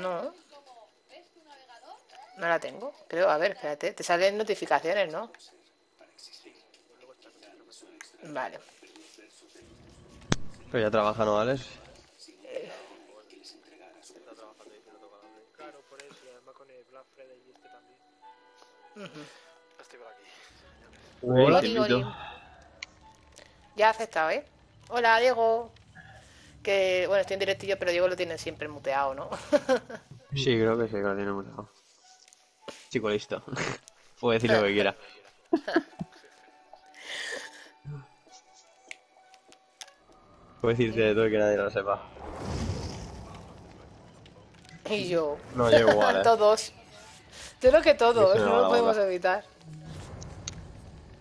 No. No la tengo. Creo, a ver, espérate. Te salen notificaciones, ¿no? Vale. Pero ya trabaja, ¿no, Alex? Oli, te invito. oli. Ya ha aceptado, ¿eh? Hola, Diego. Que, bueno, estoy en directillo, pero Diego lo tiene siempre muteado, ¿no? Sí, creo que sí, que lo tiene mutado. Chico listo. Puede decir lo que quiera. Puede decirte de todo que nadie lo sepa. y yo. No, yo igual, ¿eh? todos. Yo creo que todos, no lo podemos boca. evitar.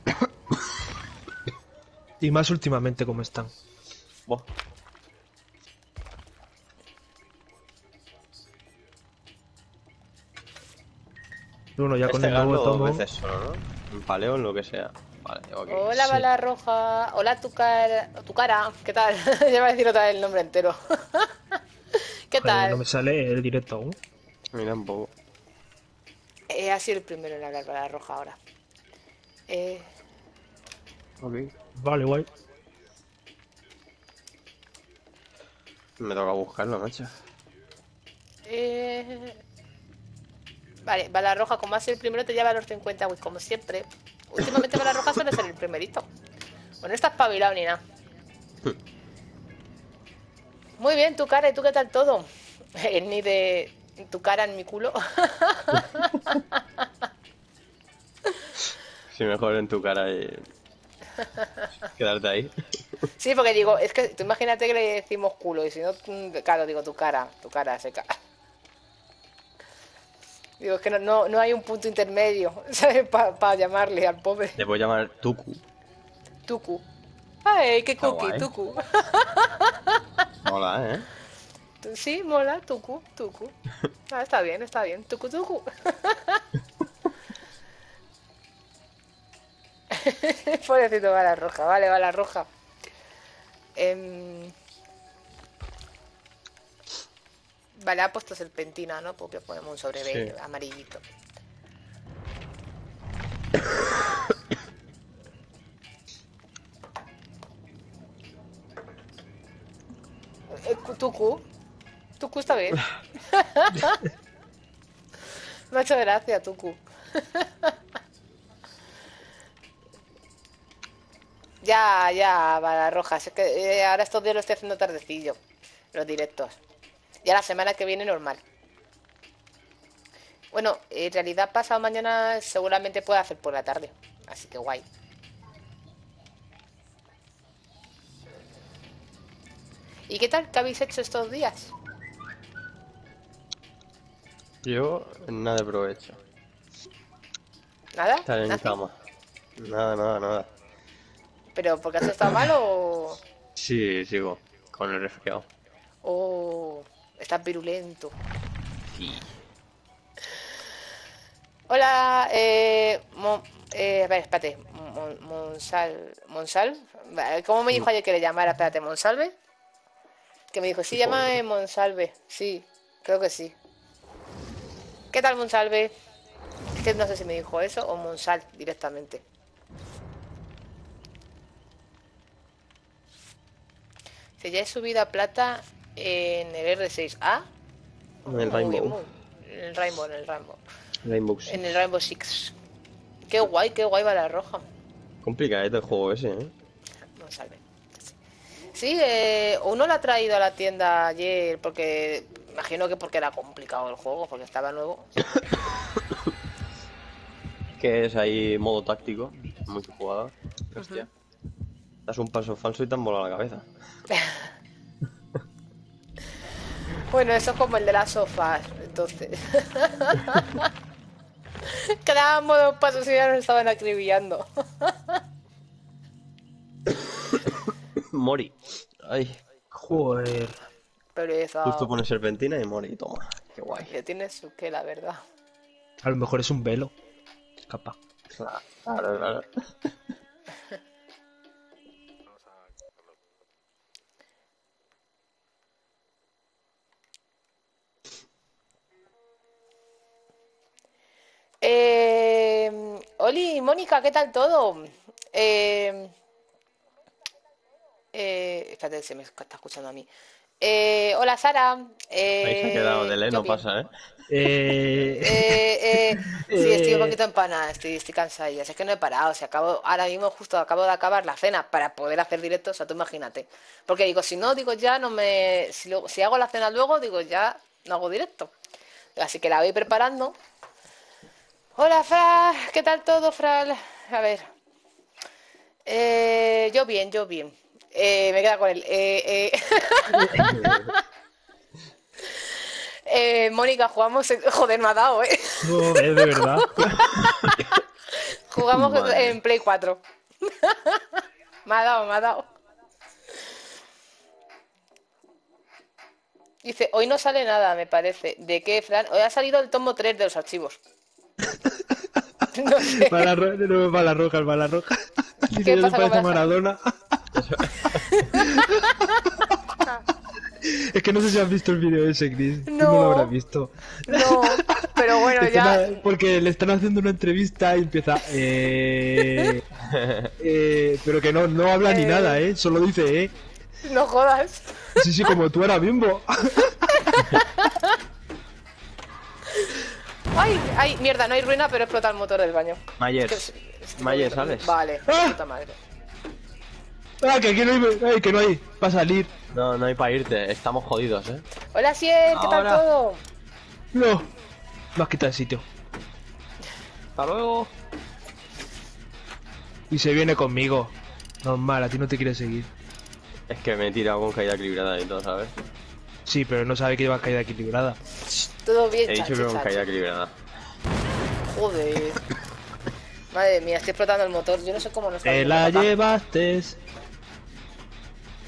Y más últimamente como están. Buah. Uno ya con Este el nuevo dos tomo. veces solo, ¿no? En paleo, en lo que sea. Vale. Hola, sí. bala roja. Hola, tu cara. Tu cara. ¿Qué tal? ya voy a decir otra vez el nombre entero. ¿Qué Joder, tal? no me sale el directo aún. Mira un poco. Eh, ha sido el primero en hablar bala roja ahora. Eh, Ok. Vale, guay. Me toca buscarlo, macho. eh... Vale, bala roja, como ha sido el primero, te lleva a los 50 wins, como siempre. Últimamente bala roja suele ser el primerito. Bueno, no está espabilado ni nada. Muy bien, tu cara, ¿y tú qué tal todo? Eh, ni de tu cara en mi culo. Si mejor en tu cara y... Quedarte ahí. Sí, porque digo, es que tú imagínate que le decimos culo y si no, mm, claro, digo tu cara, tu cara seca. Digo, es que no, no, no hay un punto intermedio. Para llamarle al pobre Te puedo llamar Tuku. Tuku. Ay, qué cookie, guay. Tuku. Hola, ¿eh? Sí, mola, Tuku, Tuku. Ah, está bien, está bien. Tuku, Tuku. Pobrecito bala roja, vale, bala roja. Em, Vale, ha puesto serpentina, ¿no? Porque ponemos un sobre Sí. amarillito. Eh, cu- Tucu. Tucu está bien. Me ha hecho gracia, Tucu. ya, ya, Bala Rojas. Es que eh, ahora estos días lo estoy haciendo tardecillo. Los directos. Ya la semana que viene normal. Bueno, en realidad pasado mañana seguramente pueda hacer por la tarde. Así que guay. ¿Y qué tal? ¿Qué habéis hecho estos días? Yo, nada de provecho. ¿Nada? Estar en ¿Nothing? cama. Nada, nada, nada. ¿Pero porque has estado mal o...? Sí, sigo. Con el resfriado. o estás virulento? Hola, eh, Mon- eh, a ver, espérate, Mon- Monsal, Monsal, ¿cómo me dijo ayer que le llamara? Espérate, Monsalve, que me dijo, sí, llama Monsalve, sí, creo que sí. ¿Qué tal, Monsalve? Es que no sé si me dijo eso o Monsal directamente. Si ya he subido a plata en el R6A. En el Muy Rainbow. muy- En el Rainbow, en el Rainbow. Rainbow Six. En el Rainbow Six. Qué guay, qué guay va la roja. Complicadito el juego ese, ¿eh? No salve. Sí, eh, uno lo ha traído a la tienda ayer porque imagino que porque era complicado el juego, porque estaba nuevo. Que es ahí modo táctico. Multijugador. Hostia. Das un paso falso y te han volado la cabeza. Bueno, eso es como el de las sofás, entonces. que dábamos dos pasos y ya nos estaban acribillando. Mori. Ay. Joder. Pero eso. Justo pones serpentina y Mori. Toma. Qué guay. Que tiene su que, la verdad. A lo mejor es un velo. Capaz. Claro, claro. Oli, Mónica, ¿qué tal todo? Eh, eh, espérate, se me está escuchando a mí. Eh, hola, Sara. Eh, Ahí se ha quedado de ley, yo no bien. pasa, ¿eh? Eh... Eh, eh, sí, estoy un Eh. poquito empanada, estoy, estoy cansada ya. Es que no he parado. Si acabo, ahora mismo justo acabo de acabar la cena para poder hacer directos, o sea, tú imagínate. Porque digo, si no, digo ya no me. Si, luego- si hago la cena luego, digo ya no hago directo. Así que la voy preparando. Hola, Fra, ¿qué tal todo, Fra? A ver. Eh, yo bien, yo bien. Eh, me queda con él. Eh, eh. Eh, Mónica, jugamos. en- Joder, me ha dado, ¿eh? Joder, de verdad. Jugamos Madre. en Play 4. me ha dado, me ha dado. Dice, hoy no sale nada, me parece. ¿De qué, Fran? Hoy ha salido el tomo 3 de los archivos. No sé. Bala ro- de nuevo bala roja, bala roja. ¿Qué se pasa con parece a Bala- Maradona. es que no sé si has visto el vídeo ese, Chris. No No. lo habrás visto. No, pero bueno, ya. Están a- Porque le están haciendo una entrevista y empieza. Eh, eh, pero que no, no habla ni Eh. nada, ¿eh? Solo dice, ¿eh? No jodas. Sí, sí, como tú ahora mismo. Ay, ay, mierda, no hay ruina, pero explota el motor del baño. Mayer, Es que es- es- Mayer, ¿sales? Vale, Ah. puta madre. ah, que aquí no hay, ay, que no hay. Va a salir. No, no hay para irte, estamos jodidos, ¿eh? Hola, Ciel, ¿qué tal todo? No. Me has quitado el sitio. Hasta luego. Y se viene conmigo. Normal, a ti no te quiere seguir. Es que me he tirado con caída equilibrada y todo, ¿sabes? Sí, pero no sabe que lleva caída equilibrada. Todo bien, He dicho que equilibrada. Joder. Madre mía, estoy explotando el motor. Yo no sé cómo no está Te la llevaste.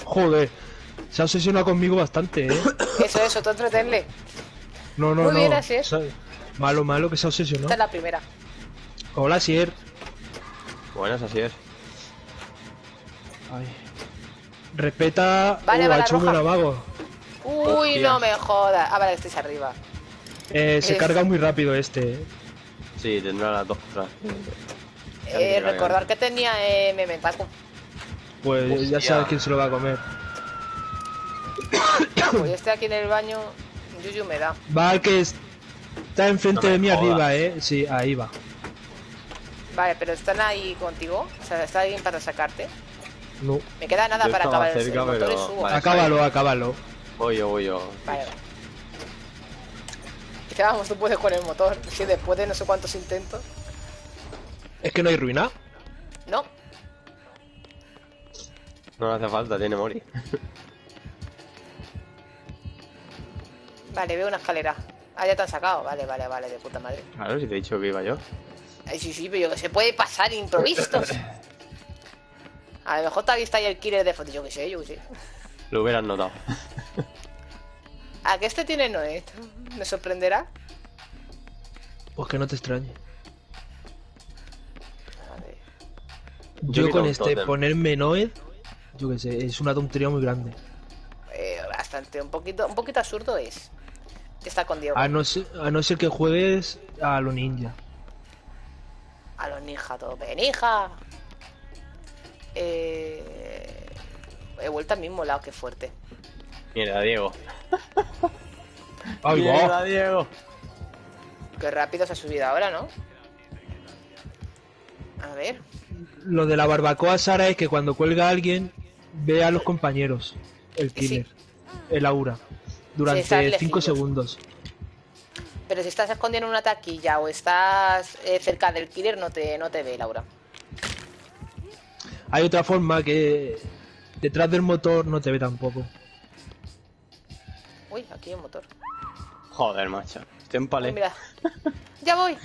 Joder. Se ha obsesionado conmigo bastante, ¿eh? Eso, eso, tú entretenle. No, no, Muy no. bien, así es. Malo, malo que se ha Esta obsesionado. es la primera. Hola, Sier. Buenas, así es. Ay. Respeta. Vale, uh, ha hecho roja. amago. Uy, Hostia. no me jodas. Ah, vale, estáis arriba. Eh, se carga muy rápido este. ¿eh? Sí, tendrá las dos cosas. Eh, recordar que tenía eh, mementaco. Pues ya sabes quién se lo va a comer. Pues yo estoy aquí en el baño. Yuyu me da. Va que es- está enfrente No de mí jodas. arriba, ¿eh? Sí, ahí va. Vale, pero están ahí contigo. O sea, está alguien para sacarte. No. Me queda nada Yo para acabar el, cerca, el motor y pero- subo. vale. Acábalo, acábalo. Voy yo, voy yo. Vale, vale. Vamos, tú puedes con el motor. Si después de no sé cuántos intentos. Es que no hay ruina. No. No le hace falta, tiene Mori. Vale, veo una escalera. Ah, ya te han sacado. Vale, vale, vale, de puta madre. Claro, si te he dicho que iba yo. Ay, sí, sí, pero yo que se puede pasar improvistos. A lo mejor te ha visto ahí el killer de foto. Yo que sé, yo que sé. Lo hubieras notado. ¿A qué este tiene Noé? ¿Me sorprenderá? Pues que no te extrañe. Yo con este ponerme Noed, yo qué sé, es una tontería muy grande. Eh, bastante, un poquito, un poquito absurdo es. Que está con Diego. A no ser, a no ser que juegues a lo ninja. A los ninja todo. Ninja. Eh... He vuelto al mismo lado, qué fuerte. Mierda, Diego. ¡Ay, Mierda! Diego. Qué rápido se ha subido ahora, ¿no? A ver. Lo de la barbacoa, Sara, es que cuando cuelga a alguien, ve a los compañeros. El killer. El aura. Durante 5 lejillos. segundos. Pero si estás escondiendo en una taquilla o estás eh, cerca del killer, no te, no te ve, Laura. Hay otra forma que detrás del motor no te ve tampoco. Uy, aquí hay un motor. Joder, macho. Estoy en palé. mira. Ya voy.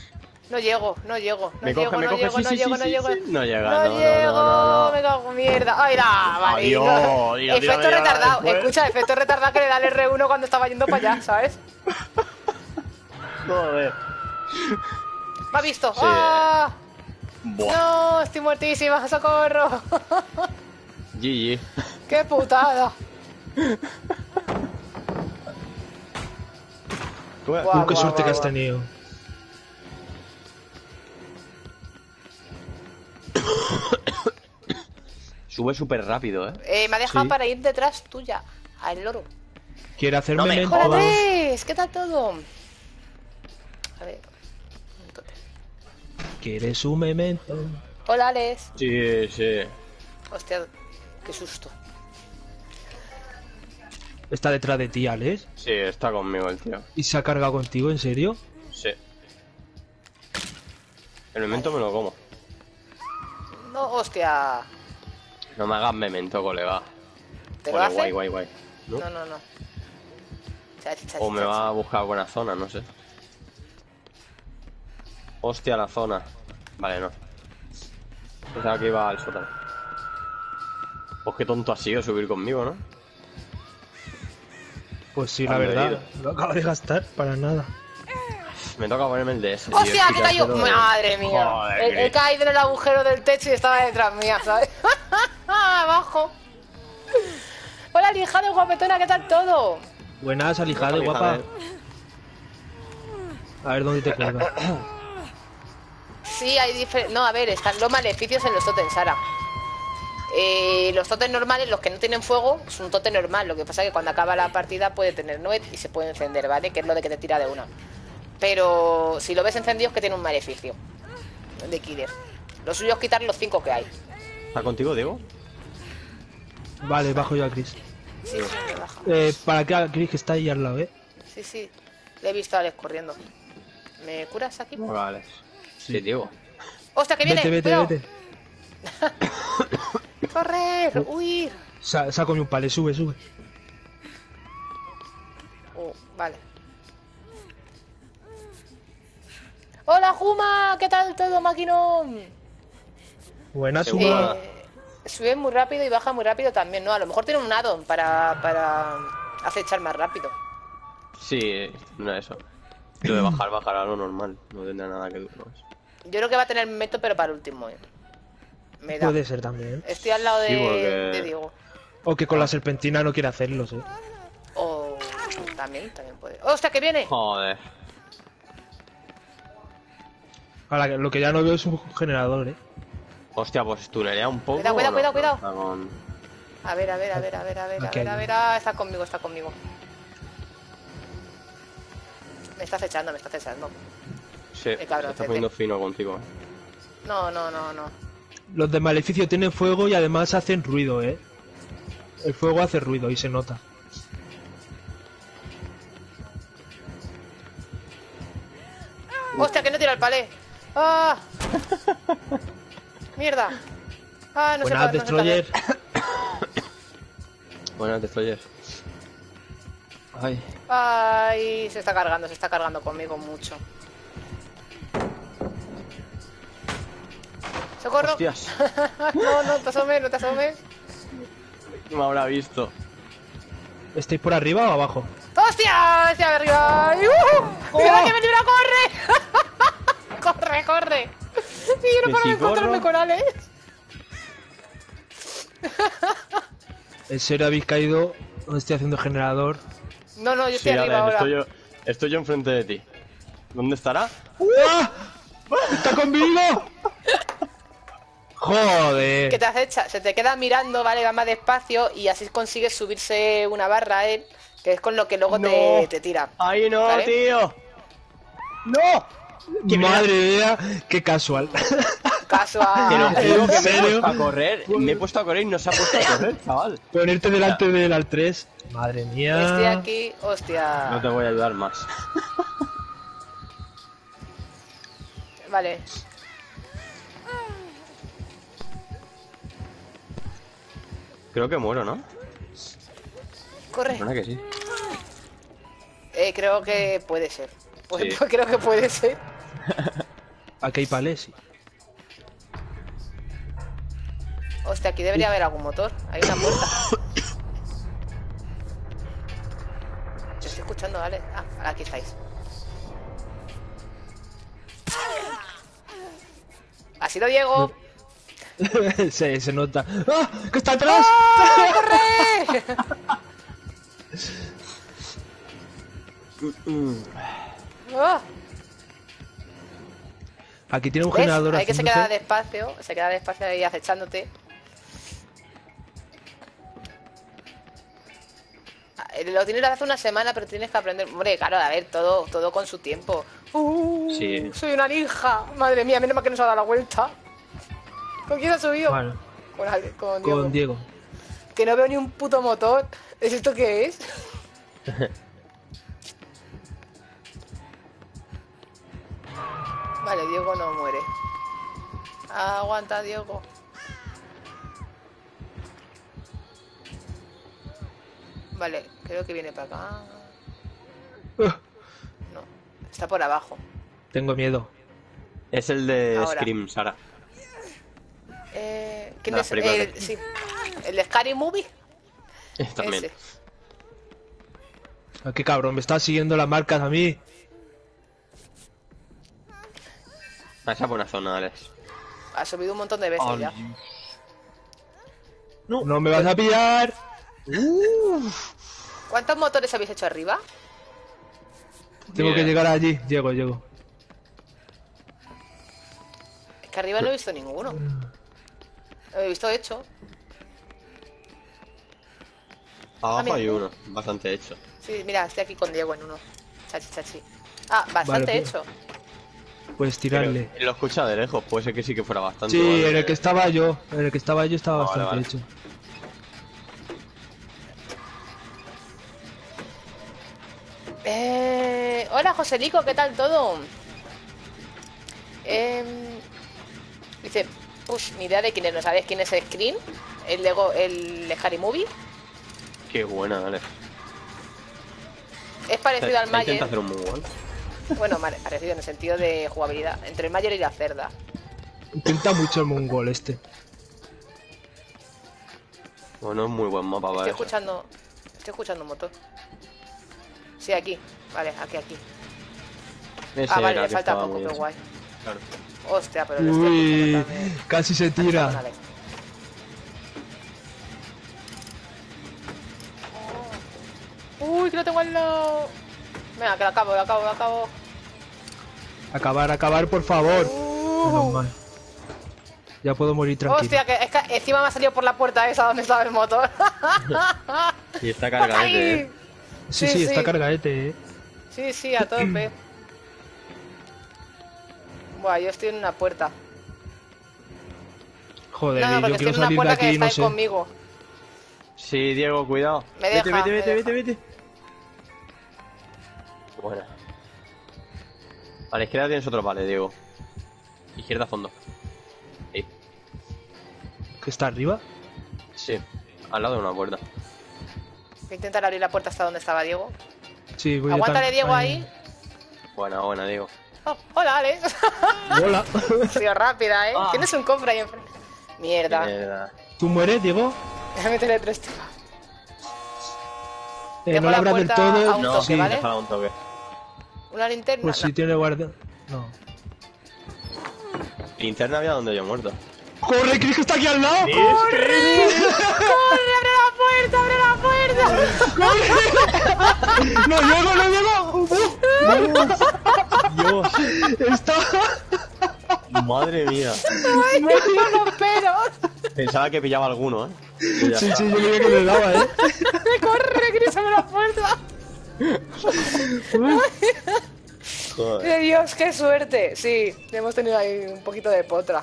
No llego, no llego, no Me llego, coge, no llego, no sí, llego, sí, no sí, llego. No llega, No no, llego, no, me cago en mierda. Ay, da, vale. Adiós, Efecto retardado. Escucha, efecto retardado que le da el R1 cuando estaba yendo para allá, ¿sabes? Joder. Me ha visto. ¡Ah! Buah. No, estoy muertísima, socorro. GG. Qué putada. Guarda, Comunque guarda, sorte guarda, castaneo. Sube súper rápido, ¿eh? eh. Me ha dejado para ir detrás tuya, al loro. Quiere hacerme no me Hola, ¿Qué tal todo? A ver. ¿Quieres un memento? Hola, Alex. Sí, sí. Hostia, qué susto. Está detrás de ti, Alex. Sí, está conmigo el tío. ¿Y se ha cargado contigo, en serio? Sí. El memento me lo como. No, hostia. No me hagas memento, colega. ¿Te lo Ole, hace? guay, guay, guay. ¿No? No, no, no. Chachi, chachi, O me chachi. va a buscar buena zona, no sé. Hostia, la zona. Vale, no. Pensaba que iba al sótano. Pues qué tonto ha sido subir conmigo, ¿no? Pues sí, la verdad. Lo acabo de gastar para nada. Me toca ponerme el DS. ¡Hostia, es que cayó! ¡Madre mía! Joder, he, caído en el agujero del techo y estaba detrás mía, ¿sabes? Abajo. Hola, lijado guapetona, ¿qué tal todo? Buenas, Alijade. guapa. A ver dónde te cuelga. Sí, hay diferentes... No, a ver, están los maleficios en los totems, Sara. Eh, los totems normales, los que no tienen fuego, es un totem normal. Lo que pasa es que cuando acaba la partida puede tener nuez y se puede encender, ¿vale? Que es lo de que te tira de una. Pero si lo ves encendido es que tiene un maleficio de killer. Lo suyo es quitar los cinco que hay. ¿Está contigo, Diego? Vale, bajo yo a Chris. Sí. Eh, para que a Chris que está ahí al lado, ¿eh? Sí, sí. Le he visto a Alex corriendo. ¿Me curas aquí? Vale. Sí, Diego. ¡Hostia, que viene! Vete, vete, vete. ¡Correr! ¡Huir! Sa saco un pale, sube, sube. Oh, vale. ¡Hola, Juma! ¿Qué tal todo, maquinón? Buena suma. guapa. Eh, sube muy rápido y baja muy rápido también, ¿no? A lo mejor tiene un addon para, para acechar más rápido. Sí, no es eso. Lo de bajar, bajar a lo normal. No tendrá nada que duro. Yo creo que va a tener método, pero para el último, ¿eh? Me da. Puede ser también. Estoy al lado de, Sí, porque- de Diego. O que con la serpentina no quiere hacerlos, ¿eh? O también, también puede. ¡Hostia, que viene! Joder. Ahora, lo que ya no veo es un generador, ¿eh? Hostia, pues un poco. Cuidado, cuidado, cuidado, con- A ver, a ver, a ver, a ver, a ver, a ver, a ver. Ah, está conmigo, está conmigo. Me está acechando, me está acechando. Sí, Eh, cabrón, se está poniendo fino contigo. No, no, no, no. Los de maleficio tienen fuego y además hacen ruido, ¿eh? El fuego hace ruido y se nota. ¡Hostia, que no tira el palé! ¡Ah! ¡Mierda! ¡Ah, no Buenas, no sé Destroyer. Buenas, Destroyer. Ay. Ay, se está cargando, se está cargando conmigo mucho. ¡Socorro! Hostias. no, no te asomes, no te asomes. Me habrá visto. ¿Estáis por arriba o abajo? ¡Hostia! ¡Hacia arriba! ¡Y, ¡Uh! ¡Mira que me libra! ¡Corre! ¡Corre, corre! Sí, yo no paro si de encontrarme corro. con Alex. ¿En serio habéis caído donde estoy haciendo generador? No, no, yo Sí, estoy arriba Alex, ahora. estoy yo, estoy yo enfrente de ti. ¿Dónde estará? ¡Ah! ¡Está conmigo! ¡Joder! que te acecha, se te queda mirando, vale, va más despacio y así consigues subirse una barra a él, que es con lo que luego te, No. te tira. ¡Ay, no, ¿Vale? tío! ¡No! Madre mía, qué casual. Casual. No, ¿En digo que me he serio? puesto a correr. Me he puesto a correr y no se ha puesto a correr, chaval. Ponerte delante del al 3. Madre mía. Estoy aquí, hostia. No te voy a ayudar más. Vale. Creo que muero, ¿no? Corre. Que sí. Eh, creo que puede ser. Pues- Sí. pues creo que puede ser. Aquí hay palés, sí. Hostia, aquí debería haber algún motor. Hay una puerta. Te estoy escuchando, vale. Ah, aquí estáis. Ha sido Diego. se, se nota. ¡Ah! ¡Que está atrás! ¡Ah! ¡Corre! ¡Ah! Aquí tiene un generador. Hay que se queda despacio, se queda despacio ahí acechándote. Ah, lo tienes hace una semana, pero tienes que aprender. Hombre, claro, a ver, todo, todo con su tiempo. Uh. Soy una ninja. Madre mía, menos mal que nos ha dado la vuelta. ¿Con quién ha subido? Bueno, Con, Ale- con Diego. con Diego. Que no veo ni un puto motor. ¿Es esto qué es? vale, Diego no muere. Aguanta, Diego. Vale, creo que viene para acá. No, está por abajo. tengo miedo. Es el de Ahora. Scream, Sara. Eh, ¿Quién No, es? película El, de- sí. ¿El de Scary Movie? También. Ese. Ah, qué cabrón, me está siguiendo las marcas a mí. A esa buena zona, Alex. Ha subido un montón de veces ya. No. No me vas a pillar. ¿Cuántos motores habéis hecho arriba? Tengo que llegar allí. Llego, llego. Es que arriba no he visto ninguno. Lo he visto hecho. Abajo mira. hay uno, bastante hecho. Sí, mira, estoy aquí con Diego en uno. Chachi, chachi. Ah, bastante Vale, hecho. Pues Pero tirarle. lo escucha de lejos, puede ser que sí que fuera bastante. Sí, ¿vale? en el que estaba yo. En el que estaba yo estaba Ah, bastante vale. hecho. Eh, hola, Joselico, ¿qué tal todo? Em, dice, pues ni idea de quién es, ¿no sabes quién es Screen? El Lego, el Scary Movie. Qué buena, Alex. Es parecido al Intenta Mayer. hacer un muy Bueno, vale, parecido en el sentido de jugabilidad. Entre el Mayer y la cerda. Intenta mucho el mongol este. Bueno, es muy buen mapa Estoy para eso. escuchando. Estoy escuchando un motor. Sí, aquí. Vale, aquí, aquí. Ese Ah, vale, le falta poco, bien. guay. Claro. Hostia, pero le estoy Uy, también. casi se tira. Uy, que lo tengo al lado. Venga, que lo acabo, lo acabo, lo acabo. Acabar, acabar, por favor. Uh. Menos mal. Ya puedo morir tranquilo. Hostia, que, es que encima me ha salido por la puerta esa donde estaba el motor. Y está cargadete, eh. sí, sí, sí, está cargadete, eh. Sí, sí, a tope. Buah, yo estoy en una puerta. Joder, no, no, yo porque estoy quiero en una puerta que está no ahí sé. conmigo. Sí, Diego, cuidado. Me vete, deja, vete, me vete, vete, deja. vete. Buena. A la izquierda tienes otro vale, Diego. Izquierda a fondo. Ahí. ¿Que está arriba? Sí, al lado de una puerta. Voy a intentar abrir la puerta hasta donde estaba Diego. Sí, voy a Aguántale, Diego, ahí. Buena, buena, Diego. Oh, hola, Alex. Hola. Ha sido rápida, ¿eh? Ah. Tienes un cofre ahí enfrente. Mierda. Mierda. ¿Tú mueres, Diego? Déjame tener tres. Eh, Dejo no la abras del todo. a un No, toque, sí, ¿vale? déjala un toque. Una linterna. Pues No. si tiene guardia. No. Linterna había donde yo muerto. ¡Corre, Chris, que está aquí al lado! ¡Corre! ¡Abre la puerta! ¡Abre la puerta! ¡No llego, no llego! Dios, ¡Está! madre mía. ¡Ay, no los pelos! Pensaba que pillaba alguno, ¿eh? Sí, sí, yo creía que le daba, ¿eh? ¡Corre, la puerta! Joder. ¡De Dios, qué suerte! Sí, hemos tenido ahí un poquito de potra.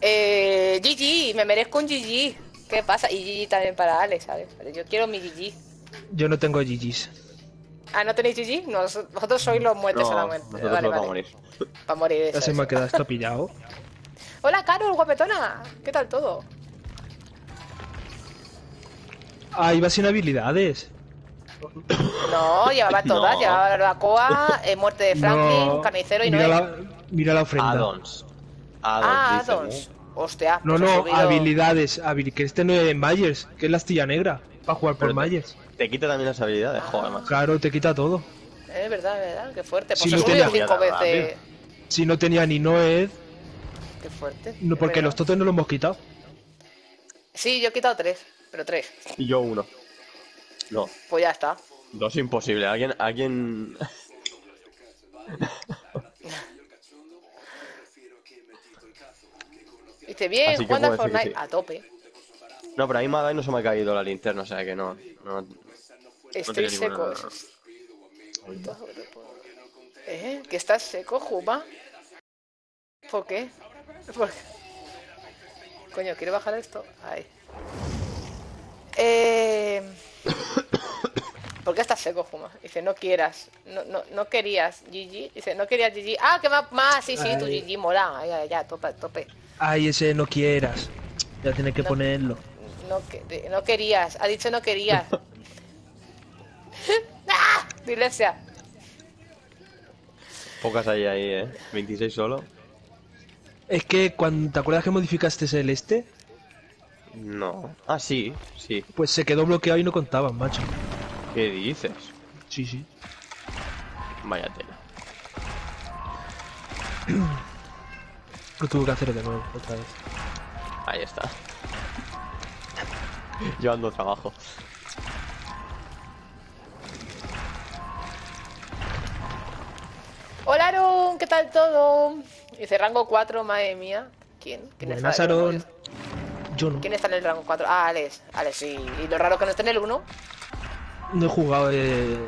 Eh, GG, me merezco un GG. ¿Qué pasa? Y GG también para Alex, ¿sabes? Yo quiero mi GG. Yo no tengo GG's. Ah, ¿no tenéis GG? Nos- vosotros sois los muertes No, solamente. nosotros Vale, solo para vale. morir. Para morir, eso, Ya se me ha quedado esto pillado. Hola, Carol, guapetona. ¿Qué tal todo? Ah, iba sin habilidades. No, llevaba No. todas. Llevaba barbacoa, eh, muerte de Franklin, No. carnicero y mira no la, mira la ofrenda. Addons. Addons. Ah, addons. Hostia. No, pues no, subido- habilidades. habil- Que este no es Myers, que es la astilla negra. Para jugar por Pero te- Myers. Te quita también las habilidades, joder, macho. Claro, te quita todo. Es verdad, es verdad. Qué fuerte. Pues Si he no tenía- cinco veces. Si no tenía ni Noed, Qué fuerte. no, porque verdad. los totes no los hemos quitado. Sí, yo he quitado tres, pero tres. Y yo uno. No, Pues ya está. dos imposible. Alguien, alguien. Dice, bien, Así Fortnite sí. a tope. No, pero a mí me ha dado y no se me ha caído la linterna, o sea que no. no Estoy seco. ninguna-. ¿Eh? ¿Que estás seco, Juma? ¿Por qué? ¿Por qué? Coño, ¿quiero bajar esto? Ahí. Eh... ¿Por qué estás seco, Juma? Dice, no quieras. No, no, no querías, Gigi. Dice, no querías, Gigi. Ah, que más, más. Sí, sí, tu Ay. Gigi mola. Ay, ay, ya, tope, tope. Ay, ese no quieras. Ya tienes que ponerlo. No, que- no querías. Ha dicho no querías. ¡Ah! Pocas hay ahí, eh. 26 solo. Es que cuando te acuerdas que modificaste el este, No. Ah, sí, sí. pues se quedó bloqueado y no contaban, macho. ¿Qué dices? Sí, sí. Vaya tela. Lo tuve que hacer de nuevo, otra vez. Ahí está. Llevando trabajo. Hola, Aaron, ¿qué tal todo? Dice rango 4, madre mía. ¿Quién? ¿Quién Buenas, está, Aaron. Yo no. ¿Quién está en el rango 4? Ah, Alex. Alex, sí. Y lo raro que no esté en el 1. No he jugado, eh...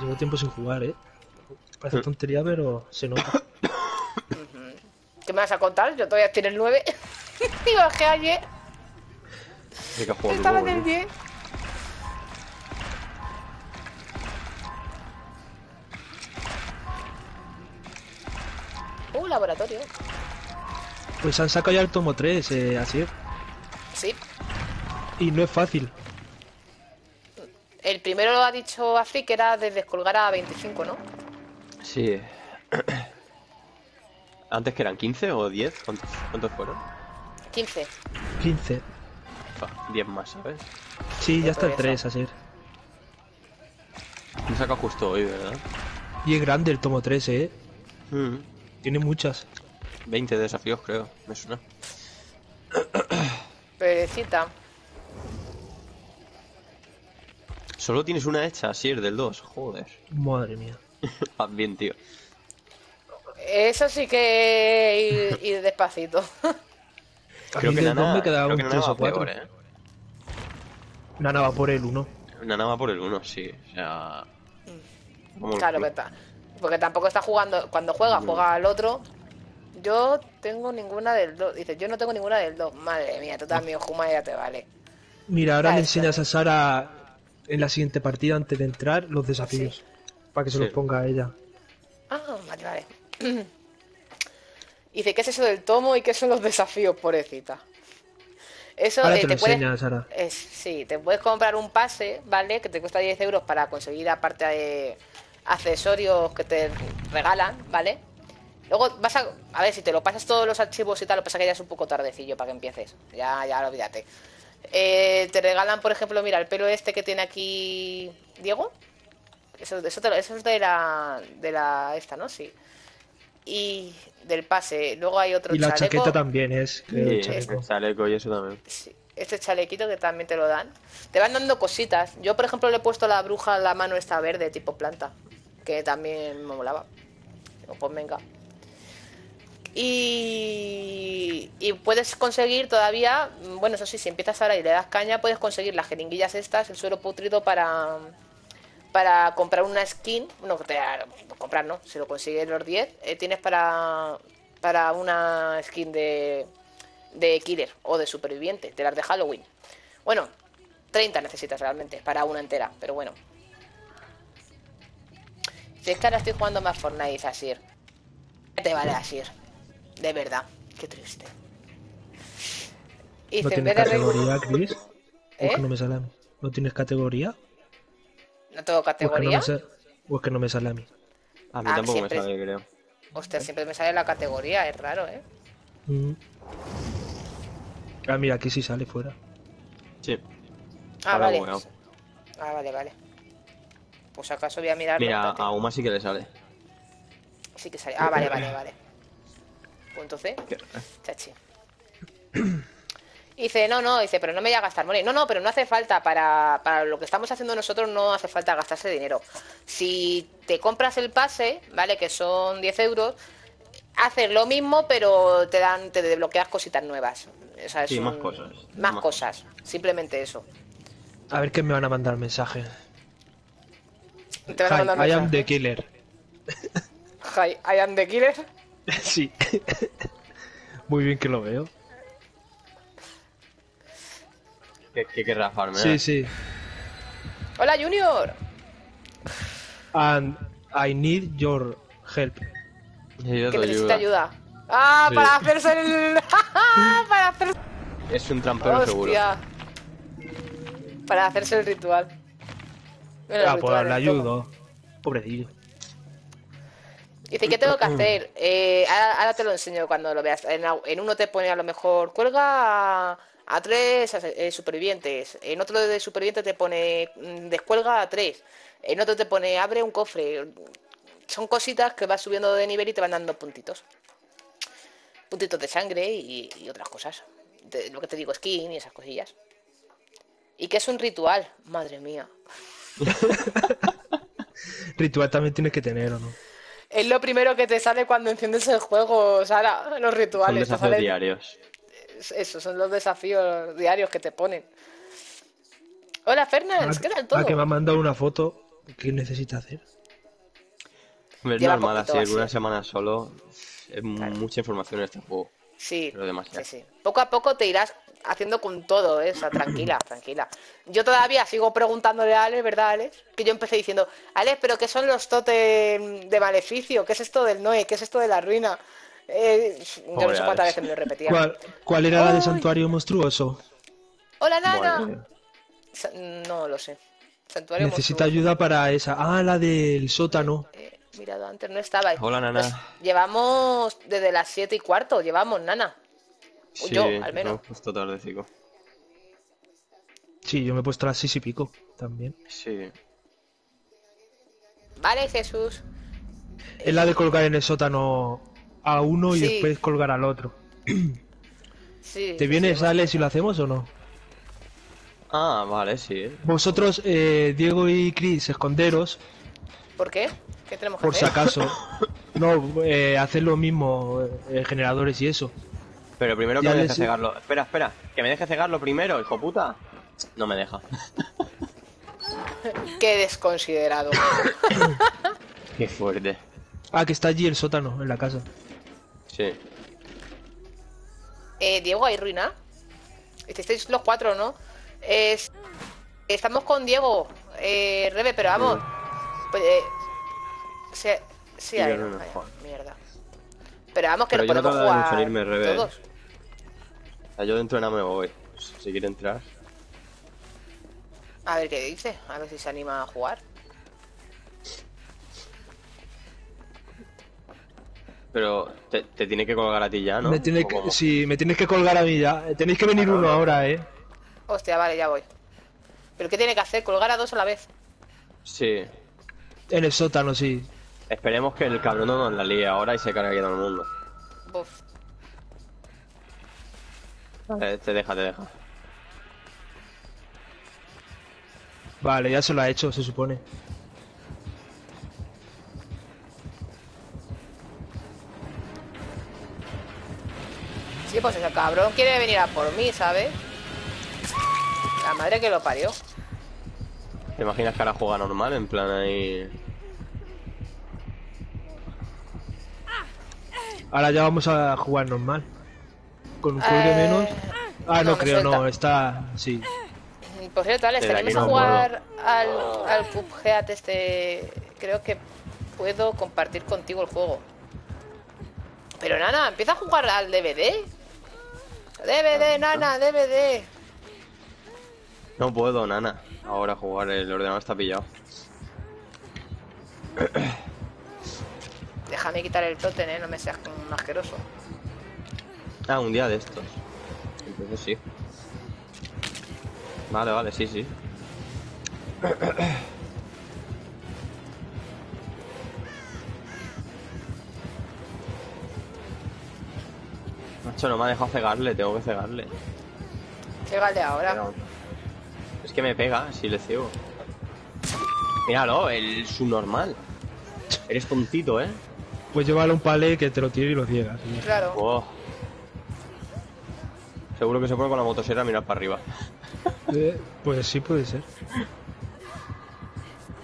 llevo tiempo sin jugar, eh. Parece tontería, pero se nota. ¿Qué me vas a contar? Yo todavía estoy en el 9. y bajé ayer. Estaba en el ¿no? 10. Uh, laboratorio. Pues han sacado ya el tomo 3, eh, así. Sí. Y no es fácil. El primero lo ha dicho Afri que era de descolgar a 25, ¿no? Sí. Antes que eran 15 o 10, ¿cuántos, cuántos fueron? 15. 15. Fa, 10 más, ¿sabes? Sí, ya está el por 3, eso. así. Me saca justo hoy, ¿verdad? Y es grande el tomo 3, eh. Mm. Tiene muchas. 20 desafíos, creo. Me suena. Perecita. Solo tienes una hecha, así es del 2. Joder. Madre mía. Vas bien, tío. Eso sí que ir, ir despacito. A Creo mí que Nana, me quedaba creo un que Nana 3 va o 4. peor, ¿eh? Nana va por el 1. Nana va por el 1, sí. O sea... como el Claro, club. verdad. Porque tampoco está jugando. Cuando juega, juega al otro. Yo tengo ninguna del 2. Dice, yo no tengo ninguna del 2. Madre mía, tú también, Juma, ya te vale. Mira, ahora le enseñas a Sara en la siguiente partida antes de entrar los desafíos. Para que se Sí. los ponga a ella. Ah, vale, vale. Dice, ¿qué es eso del tomo y qué son los desafíos, pobrecita? Eso Ahora eh, te lo te puedes- enseña, Sara. es- sí, te puedes comprar un pase, ¿vale? Que te cuesta 10 euros para conseguir, aparte de accesorios que te regalan, ¿vale? Luego vas a... A ver, si te lo pasas todos los archivos y tal, lo que pasa que ya es un poco tardecillo para que empieces. Ya, ya, olvídate. Eh, te regalan, por ejemplo, mira, el pelo este que tiene aquí Diego. Eso, eso, te lo- eso es de la, de la esta, ¿no? Sí. Y del pase. Luego hay otro Y la chaleco. chaqueta también es, Sí, chaleco. el chaleco y eso también. Sí, este chalequito que también te lo dan. Te van dando cositas. Yo, por ejemplo, le he puesto a la bruja la mano esta verde, tipo planta. Que también me molaba. Pues venga. Y, puedes conseguir todavía, bueno, eso sí, si empiezas ahora y le das caña, puedes conseguir las jeringuillas estas, el suero putrido para, para comprar una skin. Te, comprar no, si lo consigues los 10, eh, tienes para, para una skin de, de killer o de superviviente, de las de Halloween. Bueno, 30 necesitas realmente para una entera, pero bueno. Si es que ahora estoy jugando más Fortnite, Asir. ¿Qué te vale, Asir? De verdad, qué triste. Y ¿No tienes vez de re- categoría, Chris? ¿O es ¿Eh? que no me sale a mí? ¿No tienes categoría? ¿No tengo ¿O es que no categoría? me, sa- o es que no me sale a mí? A mí Ah, tampoco siempre me sale, creo. Hostia, siempre me sale la categoría, es raro, ¿eh? Mm. Ah, mira, aquí sí sale fuera. Sí. Ah, Ahora vale. bueno. Ah, vale, vale. Pues acaso voy a mirarlo. Mira, a Uma sí que le sale. Sí que sale. Ah, vale, vale, vale. Pues entonces, chachi. Y dice, no, no, dice, pero no me voy a gastar money. No, no, pero no hace falta. Para, para lo que estamos haciendo nosotros no hace falta gastarse dinero. Si te compras el pase, ¿vale? Que son 10 euros, haces lo mismo, pero te dan, te desbloqueas cositas nuevas. O sea, es Sí, más cosas. Más Más cosas. Simplemente eso. A ver qué me van a mandar mensaje. Te van a Hi, mandar I am the killer. Hi, I am the killer. sí. Muy bien que lo veo. ¿Qué, qué querrás farmear? Sí, sí. Hola, Junior. And I need your help. Yo Que te necesita ayuda. ayuda. Ah, Sí. para hacerse el... para hacer... Es un trampero seguro. Para hacerse el ritual. Ah, pues le ayudo. Pobrecillo. Dice, ¿qué tengo que hacer? Eh, ahora, ahora te lo enseño cuando lo veas. En, uno te pone a lo mejor cuelga a, a tres eh, supervivientes. En otro de supervivientes te pone mm, descuelga a tres. En otro te pone abre un cofre. Son cositas que vas subiendo de nivel y te van dando puntitos. Puntitos de sangre y, y otras cosas. De- lo que te digo, skin y esas cosillas. ¿Y qué es un ritual? Madre mía. Ritual también tienes que tener, ¿o no? Es lo primero que te sale cuando enciendes el juego, Sara, los Son rituales. te desafíos diarios. Eso, son los desafíos diarios que te ponen. Hola, Fernández, ¿qué tal todo? Ah, que me ha mandado una foto. ¿Qué necesita hacer? Es normal así. una semana solo. Es mucha información en este juego. Sí, pero demasiado. sí, sí. Poco a poco te irás haciendo con todo, ¿eh? O sea, tranquila, tranquila. Yo todavía sigo preguntándole a Alex, ¿verdad, Alex? Que yo empecé diciendo, Alex, ¿pero qué son los totem de maleficio? ¿Qué es esto del Noé? ¿Qué es esto de la ruina? Eh, yo no sé cuántas Alex. veces me lo repetía. ¿Cuál, cuál era la de. Santuario Monstruoso? Hola, Nana. No lo sé. Santuario Necesita monstruoso. ayuda para esa. Ah, la del sótano. Eh, mirado antes no estaba. Hola, Nana. Pues llevamos desde las 7 y cuarto, llevamos, Nana. Sí, yo, al menos. puesto tardecico. Sí, yo me he puesto a las seis y pico también. Sí. Vale, Jesús. Es la de colgar en el sótano a uno y después colgar al otro. Sí, ¿Te vienes, sí, Alex, si lo hacemos o no? Ah, vale, sí. Vosotros, eh, Diego y Chris, esconderos, ¿Por qué? ¿Qué tenemos que por si acaso. No, eh, hacer lo mismo, eh, generadores y eso. Pero primero que Ya me deje cegarlo. Espera, espera. Que me deje cegarlo primero, hijo puta. No me deja. Qué desconsiderado. Qué fuerte. Ah, que está allí el sótano, en la casa. Sí. Eh, Diego, ¿hay ruina? Estáis los cuatro, ¿no? Es... Estamos con Diego, eh, Rebe, pero vamos. Pues, eh, sí, sí hay, mierda. Pero vamos, que Pero lo yo no podemos mucho jugar en irme, Rebe. todos. O sea, yo dentro de nada me voy. Si quiere entrar. A ver qué dice, a ver si se anima a jugar. Pero te, te tiene que colgar a ti ya, ¿no? Me tiene ¿O que, cómo? sí, me tienes que colgar a mí ya. Tenéis que venir Claro, uno no. ahora, eh. Hostia, vale, ya voy. ¿Pero qué tiene que hacer? ¿Colgar a dos a la vez? Sí. En el sótano, sí. Esperemos que el cabrón no nos la líe ahora y se cargue aquí todo el mundo. Buf. Eh, te deja, te deja. Vale, ya se lo ha hecho, se supone. Sí, pues ese cabrón quiere venir a por mí, ¿sabes? La madre que lo parió. ¿Te imaginas que ahora juega normal? En plan ahí. Ahora ya vamos a jugar normal. Con un Eh, menos. Ah, no, no, creo, no, está. Sí. Por cierto, Alex, tenemos aquí a no jugar al, al Cuphead este... Creo que puedo compartir contigo el juego. Pero Nana, empieza a jugar al DVD. DVD, Nana, DVD. No puedo, nana. Ahora jugar, el ordenador está pillado. Déjame quitar el totem, ¿eh? No me seas como un asqueroso. Ah, un día de estos. Entonces sí. Vale, vale, sí, sí. Macho, no me ha dejado cegarle, tengo que cegarle. Llegale ahora. Pero- que me pega si le ciego. Míralo, el subnormal. Eres tontito, ¿eh? Pues llévale un palé que te lo tire y lo ciegas. sí. Claro. Oh. Seguro que se pone con la motosierra a mirar para arriba. Eh, pues sí, puede ser.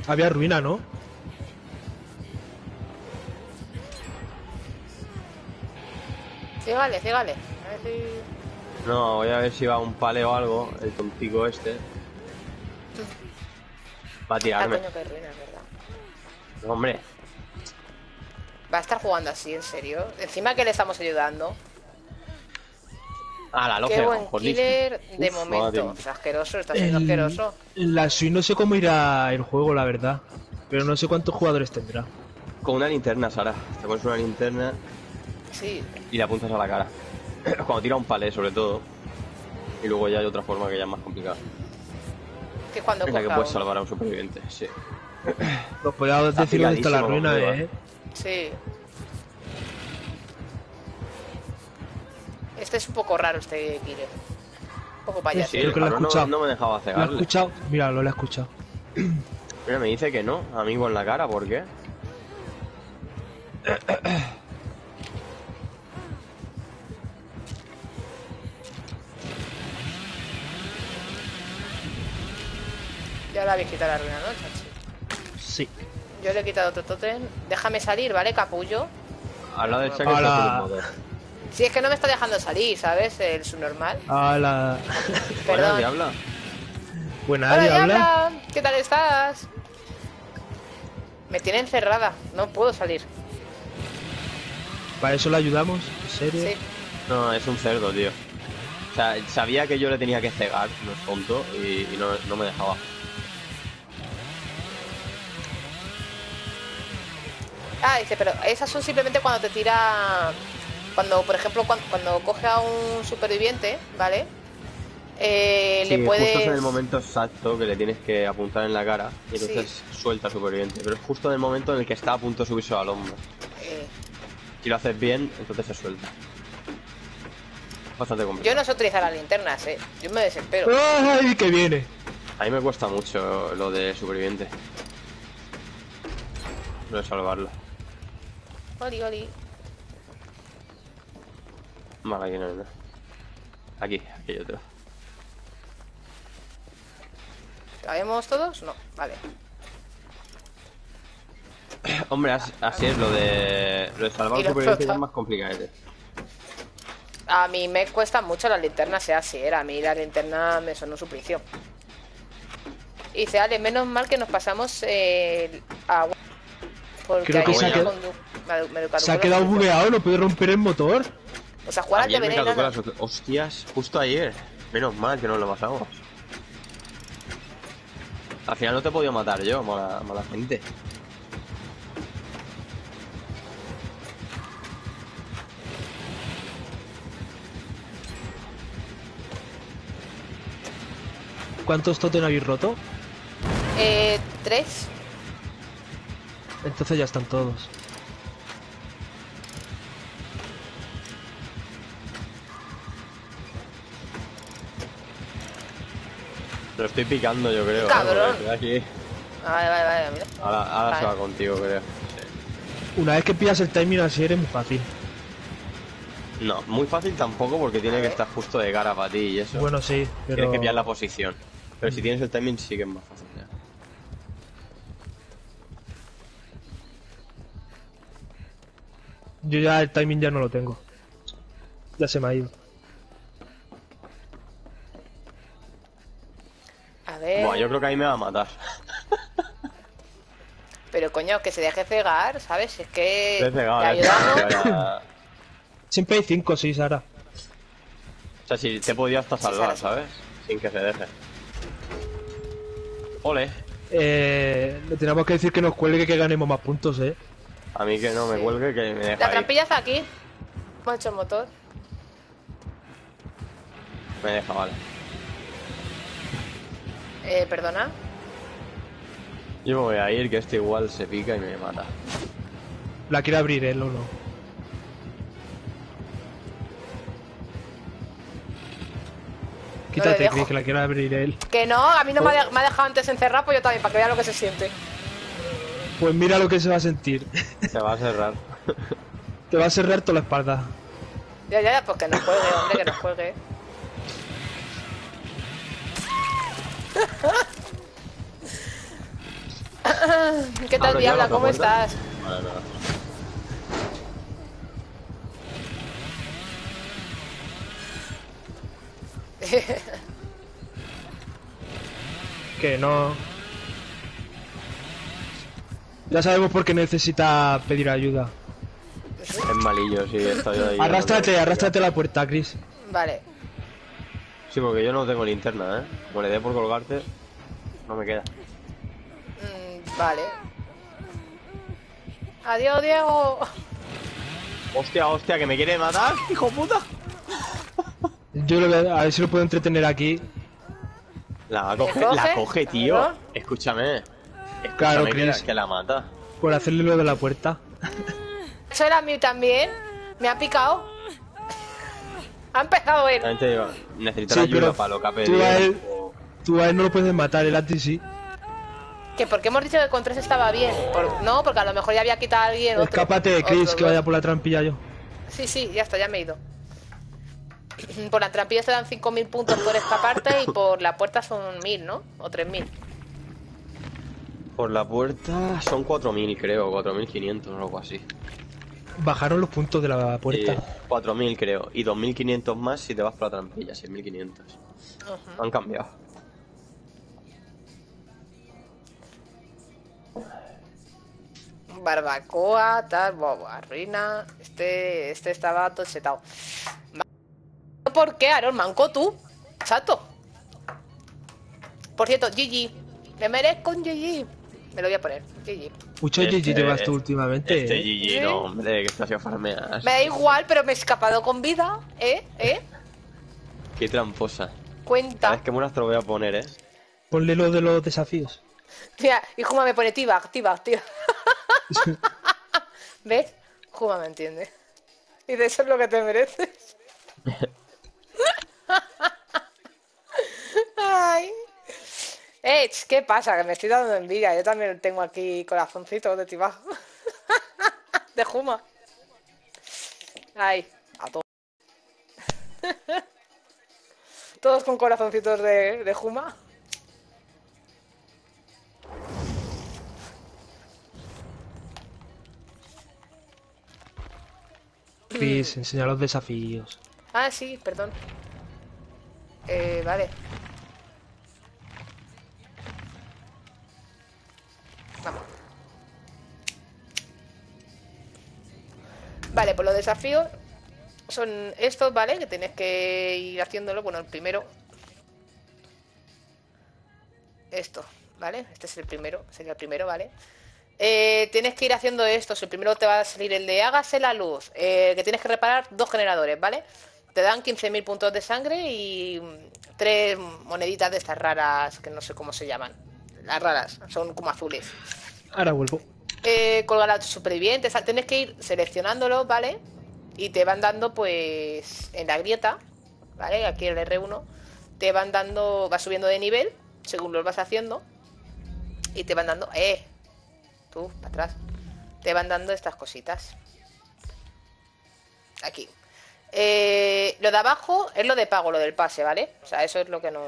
Había ruina, ¿no? Cígale, cígale. A ver si... No, voy a ver si va un pale o algo, el tontico este. Va a Ah, tirarme. coño, qué ruina, es verdad. No, hombre, Va a estar jugando así, en serio. Encima que le estamos ayudando. Ah, la logia. Qué buen killer dicho. de Uf, momento. madre O sea, asqueroso, está siendo El- asqueroso. La Switch no sé cómo irá el juego, la verdad. Pero no sé cuántos jugadores tendrá. Con una linterna, Sara. Te pones una linterna Sí, y le apuntas a la cara. Cuando tira un palé, sobre todo. Y luego ya hay otra forma que ya es más complicada. Que cuando la que coja puedes uno. salvar a un superviviente, sí. Podía Está decir dónde está la ruina, eh. Sí. Este es un poco raro, este killer. Un poco payaso. Sí, Creo el que lo he cabrón no, escuchado. no me dejaba ¿Lo has cegarle. escuchado? Mira, lo he escuchado. Mira, me dice que no, amigo en la cara, ¿por qué? Ya le habéis quitado la ruina, ¿no, chachi? Sí. Yo le he quitado otro totem. Déjame salir, ¿vale, capullo? Al lado Hola. el motor. Si es que no me está dejando salir, ¿sabes? El subnormal. A la... Buena, Perdón. diabla. Buena, Hola, diabla. Diabla. ¿Qué tal estás? Me tiene encerrada. No puedo salir. Para eso la ayudamos, en serio. Sí. No, es un cerdo, tío. O sea, sabía que yo le tenía que cegar, no es tonto, y, y no, no me dejaba. Ah, dice, pero esas son simplemente cuando te tira. Cuando, por ejemplo, cuando, cuando coge a un superviviente, ¿vale? Eh, Sí, le justo es en puedes. el momento exacto que le tienes que apuntar en la cara y entonces suelta al superviviente. Pero es justo en el momento en el que está a punto de subirse al hombro. eh, Si lo haces bien, entonces se suelta. Bastante complicado. yo no sé utilizar las linternas, eh. Yo me desespero. ¡Ay, que viene! A mí me cuesta mucho lo de superviviente. Lo de salvarlo. Oli, oli. Vale, aquí no hay nada. Aquí, aquí hay otro. ¿Cabemos todos? No, vale. Hombre, as- así es, lo de, lo de salvar Y un lo superviviente ya explota. es más complicado. A mí me cuesta mucho las linternas, sea así, era. A mí la linterna me sonó suplicio. Y dice, Ale, menos mal que nos pasamos eh, a... Porque Creo que se ha condu- me- me Se ha quedado bugueado, no puede romper el motor. O sea, jugar al Ayer de me caducó veneno. la suscri- Hostias, justo ayer. Menos mal que no lo pasamos. Al final no te he podido matar yo, mala, mala gente. ¿Cuántos totem habéis roto? Eh, tres. Entonces ya están todos. Lo estoy picando yo creo. ¿eh? Cabrón. Porque estoy aquí. Vale, vale, vale, mira. Ahora, ahora se va contigo, creo. Una vez que pillas el timing así eres muy fácil. No, muy fácil tampoco porque tiene que estar justo de cara para ti y eso. Bueno, sí, pero... Tienes que pillar la posición. Pero si tienes el timing sí que es más fácil. ya. Yo ya el timing ya no lo tengo. Ya se me ha ido. A ver. Buah, yo creo que ahí me va a matar. Pero coño, que se deje cegar, ¿sabes? Es que. Pegado, te ya, ayudamos. Siempre hay 5 o 6 ahora. O sea, si te he podido hasta salvar, ¿sabes? Sin que se deje. Ole. Eh, le tenemos que decir que nos cuelgue que ganemos más puntos, eh. A mí que no me Sí. cuelgue, que me deja La ahí. trampilla está aquí. Hemos hecho el motor. Me deja, vale. Eh, perdona. Yo me voy a ir, que este igual se pica y me mata. La quiere abrir él o no. Quítate. Chris, que la quiere abrir él. Que no, a mí no me ha, de- me ha dejado antes encerrado, pues yo también, para que vea lo que se siente. Pues mira lo que se va a sentir. Se va a cerrar. Te va a cerrar toda la espalda. Ya, ya, ya, pues que no juegue, hombre, que no juegue. ¿Qué tal, Diabla? ¿Cómo estás? Vale, que no ya sabemos por qué necesita pedir ayuda. Es malillo, sí, estoy ahí. Arrástrate, arrástrate a la puerta, Chris. Vale. Sí, porque yo no tengo linterna, ¿eh? Como le dé por colgarte, no me queda. Mm, vale. Adiós, Diego. Hostia, hostia, que me quiere matar, hijo puta. Yo lo voy a, a ver si lo puedo entretener aquí. La coge, coge? la coge, tío. Escúchame. Claro, Chris. que la mata. Por hacerle lo de la puerta. Eso era mío también. Me ha picado. Ha empezado él. También te digo, necesitas Sí, ayuda pero para lo que ha tú a él- Tú a él no lo puedes matar, él a ti sí. Que porque hemos dicho que con tres estaba bien. Por- no, porque a lo mejor ya había quitado a alguien. otro- Escápate, Chris, otro que vaya por la trampilla yo. Sí, sí, ya está, ya me he ido. Por la trampilla te dan 5.000 puntos por escaparte y por la puerta son 1.000, ¿no? O 3.000. Por la puerta son 4.000, creo, 4.500 o algo así. Bajaron los puntos de la puerta. Eh, 4.000 creo. Y 2.500 más si te vas por la trampilla, 6.500. Han cambiado. Barbacoa, tal, arruina. Este, este estaba. Ma- ¿Por qué, Aaron? Manco tú. Chato. Por cierto, Gigi. Me merezco un Gigi. Me lo voy a poner. Gigi. Mucho Este- GG llevas tú últimamente. Este ¿eh? GG, ¿Sí? no, hombre, que esto ha sido farmeas. Me da igual, pero me he escapado con vida. ¿Eh? ¿Eh? Qué tramposa. Cuenta. vez que mueras te lo voy a poner, ¿eh? Ponle lo de los desafíos. Mira, y Juma me pone Tibag, Tibag, tío. ¿Ves? Juma me entiende. Y de eso es lo que te mereces. Ay. Eh, ¿qué pasa? Que me estoy dando envidia. Yo también tengo aquí corazoncitos de Tibag. De Juma. Ay, a todos. Todos con corazoncitos de, de Juma. Chris, enseña los desafíos. Ah, sí, perdón. Eh, vale. Desafíos son estos, ¿vale? Que tenéis que ir haciéndolo. Bueno, el primero. Esto, ¿vale? Este es el primero, sería el primero, ¿vale? Eh, tienes que ir haciendo estos. El primero te va a salir el de hágase la luz. eh, que tienes que reparar dos generadores, ¿vale? Te dan 15.000 puntos de sangre y mm, tres moneditas de estas raras que no sé cómo se llaman. Las raras, son como azules. Ahora vuelvo. Eh, colgar a tus supervivientes. o sea, Tienes que ir seleccionándolos, ¿vale? Y te van dando, pues, en la grieta, ¿vale? Aquí el R1. Te van dando, vas subiendo de nivel según los vas haciendo. Y te van dando, eh, tú, para atrás. Te van dando estas cositas. Aquí. Eh, lo de abajo es lo de pago, lo del pase, ¿vale? O sea, eso es lo que no.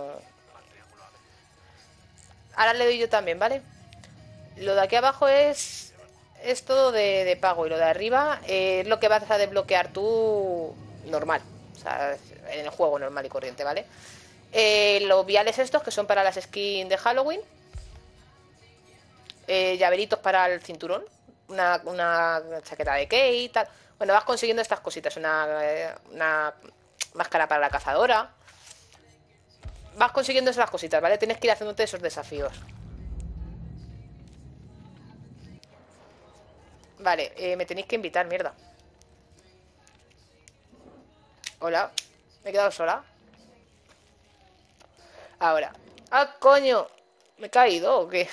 Ahora le doy yo también, ¿vale? Lo de aquí abajo es es todo de, de pago y lo de arriba eh, es lo que vas a desbloquear tú normal, o sea, en el juego normal y corriente, ¿vale? Eh, los viales estos que son para las skins de Halloween, eh, llaveritos para el cinturón, una, una chaqueta de Kate y tal. Bueno, vas consiguiendo estas cositas, una, eh, una máscara para la cazadora. Vas consiguiendo esas cositas, ¿vale? Tienes que ir haciéndote esos desafíos. Vale, eh, me tenéis que invitar, mierda. Hola, me he quedado sola. Ahora. ¡Ah, coño! ¿Me he caído o qué?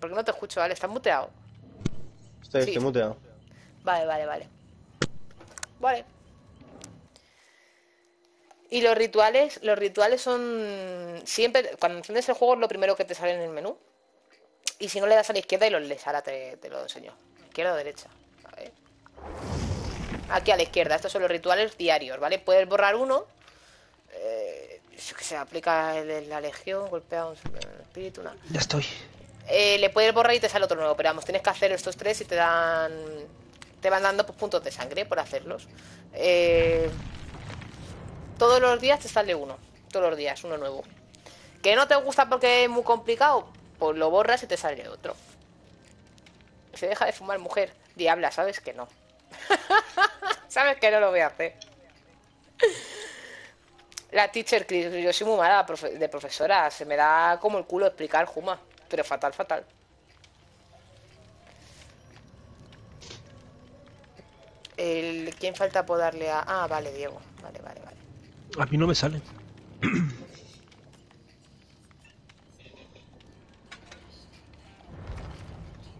¿Por qué no te escucho, vale? ¿Estás muteado? Estoy, Sí. estoy muteado. Vale, vale, vale. Vale. Y los rituales, los rituales son siempre, cuando enciendes el juego es lo primero que te sale en el menú. Y si no le das a la izquierda y los lees, ahora te, te lo enseño. Izquierda o derecha. A ver. Aquí a la izquierda, estos son los rituales diarios, ¿vale? Puedes borrar uno. eh, que se aplica el la legión, golpea un espíritu, nada. Ya estoy. Eh, le puedes borrar y te sale otro nuevo, pero vamos, tienes que hacer estos tres y te dan. Te van dando pues, puntos de sangre por hacerlos. Eh, todos los días te sale uno. Todos los días, uno nuevo. ¿Que no te gusta porque es muy complicado? Pues lo borras y te sale otro. Se deja de fumar mujer. Diabla, sabes que no. sabes que no lo voy a hacer. La teacher Chris, yo soy muy mala de profesora. Se me da como el culo explicar Juma. Pero fatal, fatal. El, ¿Quién falta por darle a.? Ah, vale, Diego. Vale, vale, vale. A mí no me salen.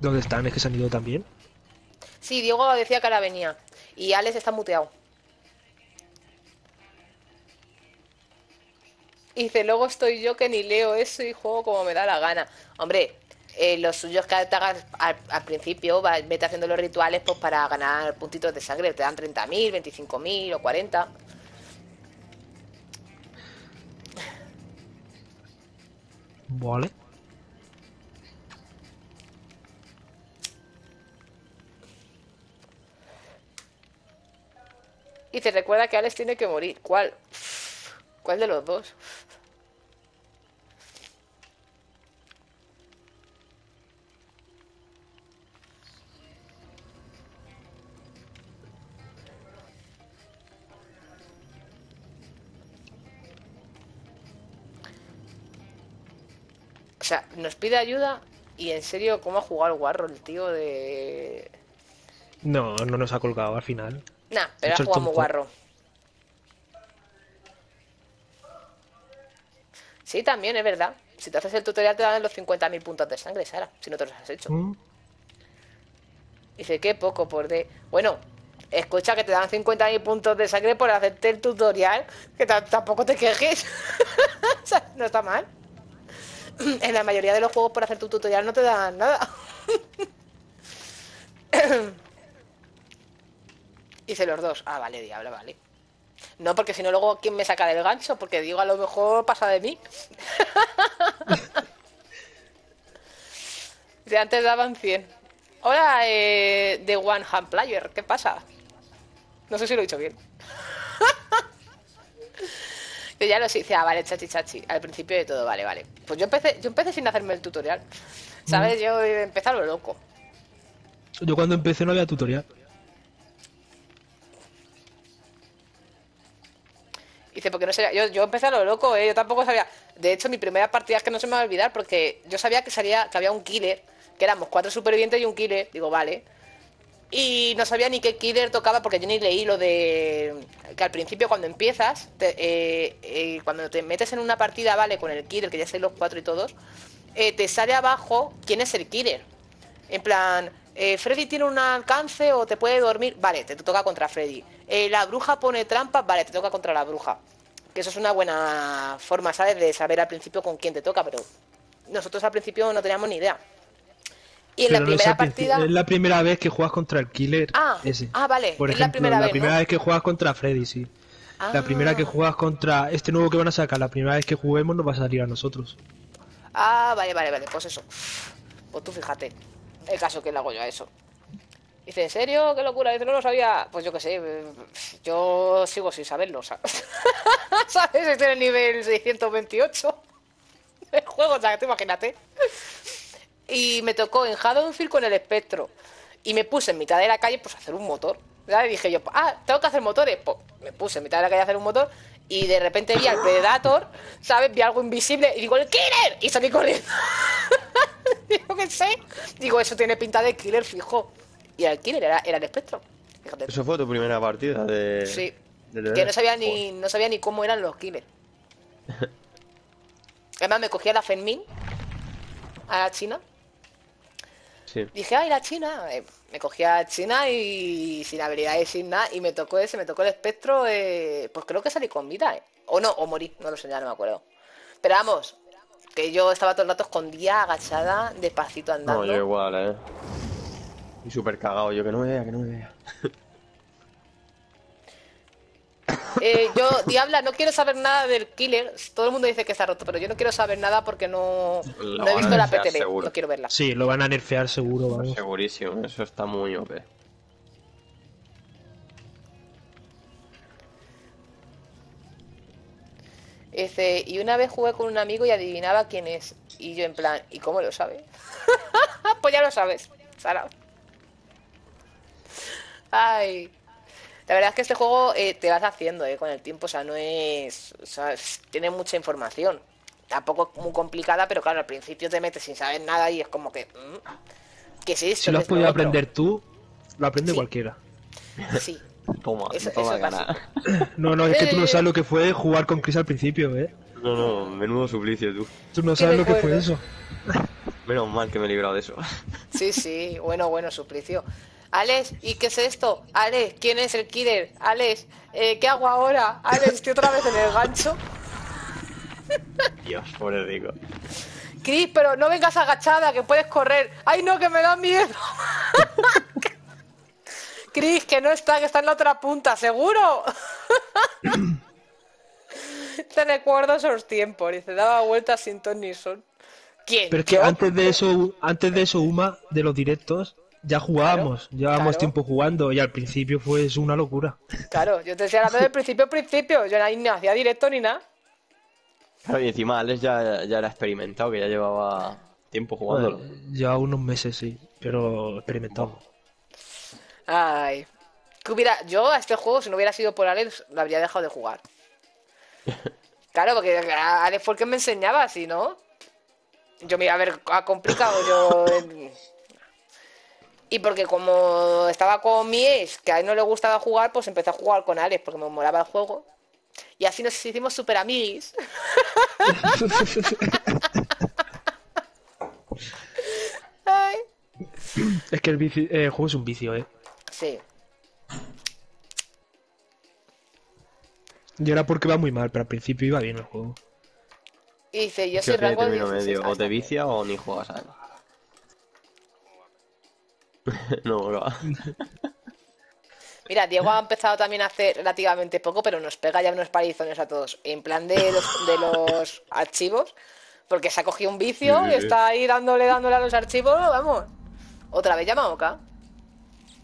¿Dónde están? ¿Es que se han ido también? Sí, Diego decía que ahora venía. Y Alex está muteado. Y dice, luego estoy yo que ni leo eso y juego como me da la gana. Hombre, eh, lo suyo es que te hagas al, al principio, va- vete haciendo los rituales pues para ganar puntitos de sangre. Te dan 30.000, 25.000 o 40. Vale. Y te recuerda que Alex tiene que morir. ¿Cuál? ¿Cuál de los dos? O sea, nos pide ayuda y en serio, ¿cómo ha jugado el guarro tío de... No, no nos ha colgado al final. Nah, pero ha jugado muy guarro. Sí, también es verdad. Si te haces el tutorial te dan los 50.000 puntos de sangre, Sara, si no te los has hecho. Mm, Dice, qué poco por de... Bueno, escucha que te dan 50.000 puntos de sangre por hacerte el tutorial, que ta- tampoco te quejes. O sea, no está mal. En la mayoría de los juegos por hacer tu tutorial no te dan nada. Dice los dos. Ah, vale, diablo, vale. No, porque si no luego ¿quién me saca del gancho? Porque digo, a lo mejor pasa de mí. De antes daban 100. Hola, eh, The One Hand Player, ¿qué pasa? No sé si lo he dicho bien. Yo ya lo sé, dice, ah, vale, chachi, chachi. Al principio de todo, vale, vale. Pues yo empecé, yo empecé sin hacerme el tutorial. ¿Sabes? Yo he empezado lo loco. Yo cuando empecé no había tutorial. Porque no sabía. Yo, yo empecé a lo loco, ¿eh? Yo tampoco sabía. De hecho, mi primera partida es que no se me va a olvidar porque yo sabía que salía, que había un killer, que éramos cuatro supervivientes y un killer. Digo, vale. Y no sabía ni qué killer tocaba porque yo ni leí lo de. Que al principio, cuando empiezas, eh, eh, cuando te metes en una partida, vale, con el killer, que ya sé los cuatro y todos, te sale abajo quién es el killer. En plan, Freddy tiene un alcance o te puede dormir. Vale, te toca contra Freddy. La bruja pone trampas. Vale, te toca contra la bruja. Que eso es una buena forma, ¿sabes? De saber al principio con quién te toca, pero nosotros al principio no teníamos ni idea. Y en la Pero no es primera partida. Es la primera vez que juegas contra el killer Ah, ese. ah, vale, Por es la ejemplo, primera la vez, primera ¿no? vez que juegas contra Freddy, sí. La Ah. primera que juegas contra este nuevo que van a sacar, la primera vez que juguemos nos va a salir a nosotros. Ah, vale, vale, vale, pues eso. Pues tú fíjate. El caso que le hago yo a eso. Dice, ¿en serio? ¿Qué locura? Dice, no lo sabía. Pues yo qué sé, yo sigo sin saberlo, ¿sabes? Estoy en el nivel 628 del juego, o sea, tú imagínate. Y me tocó en Haddonfield con el espectro. Y me puse en mitad de la calle, pues a hacer un motor. ¿sabes? Y dije yo, ah, tengo que hacer motores. Pues me puse en mitad de la calle a hacer un motor. Y de repente vi al Predator, ¿sabes? Vi algo invisible y digo, ¡el killer! Y salí corriendo. digo, ¿qué sé? Digo, eso tiene pinta de killer fijo. Y el killer era, era el espectro. Fíjate. Eso fue tu primera partida de. Sí. de Que no sabía ni, no sabía ni cómo eran los killers. Además me cogía la Fenmin a la China. Sí. Dije, ay, la China. Eh, me cogía a China y sin habilidades, sin nada. Y me tocó ese, me tocó el espectro. eh, pues creo que salí con vida, ¿eh? O no, o morí, no lo sé, ya no me acuerdo. Pero vamos, que yo estaba todo el rato escondida, agachada, despacito andando. No, yo igual, eh. Y súper cagado, yo que no me vea, que no me vea. Eh, yo, Diabla, no quiero saber nada del killer. Todo el mundo dice que está roto, pero yo no quiero saber nada porque no, he visto la PTB. seguro. No quiero verla. Sí, lo van a nerfear seguro, vamos. Segurísimo, eso está muy OP. Dice, y una vez jugué con un amigo y adivinaba quién es. Y yo en plan, ¿y cómo lo sabe? pues ya lo sabes, Sara. Ay. La verdad es que este juego eh, te vas haciendo eh, con el tiempo, o sea, no es... O sea, es- tiene mucha información. Tampoco es muy complicada, pero claro, al principio te metes sin saber nada y es como que... mm, ¿Qué es esto? Si lo ¿Qué has podido otro? aprender tú, lo aprende Sí. cualquiera. Sí. Toma, Eso- toma eso. No, no, es que tú no Eh. sabes lo que fue jugar con Chris al principio, ¿eh? No, no, menudo suplicio tú. Tú no sabes lo que fue eso. Menos mal que me he librado de eso. Sí, sí, bueno, bueno, suplicio. Alex, ¿y qué es esto? Alex, ¿quién es el killer? Alex, eh, ¿qué hago ahora? Alex, estoy otra vez en el gancho. Dios, pobre rico. Chris, pero no vengas agachada, que puedes correr. ¡Ay, no, que me da miedo! Chris, que no está, que está en la otra punta, ¿seguro? Te recuerdo esos tiempos, y se daba vueltas sin ton ni son. ¿Quién? Pero es que antes de eso, antes de eso, Uma, de los directos, ya jugábamos. Llevábamos claro. tiempo jugando y al principio fue una locura. Claro, yo te decía hablando del principio, principio. Yo ni hacía directo ni nada. Claro, y encima Alex ya, ya era experimentado, que ya llevaba tiempo jugándolo. Ya unos meses, sí, pero experimentamos. Ay. Que hubiera, yo a este juego, si no hubiera sido por Alex, lo habría dejado de jugar. Claro, porque Alex fue el que me enseñaba, si no. Yo me iba a ver a complicado yo. Y porque como estaba con mi ex, que a él no le gustaba jugar, pues empecé a jugar con Alex porque me molaba el juego. Y así nos hicimos super amiguis. Ay. Es que el, eh, el juego es un vicio, ¿eh? Sí. Y era porque va muy mal, pero al principio iba bien el juego. Y dice, yo Que soy rango término 16. medio, o te vicia o ni juegas a él. no, no va. Mira, Diego ha empezado también hace relativamente poco, pero nos pega ya unos parizones a todos. En plan de los, de los archivos, porque se ha cogido un vicio Sí, y está ahí dándole, dándole a los archivos, vamos. Otra vez llama a Oka.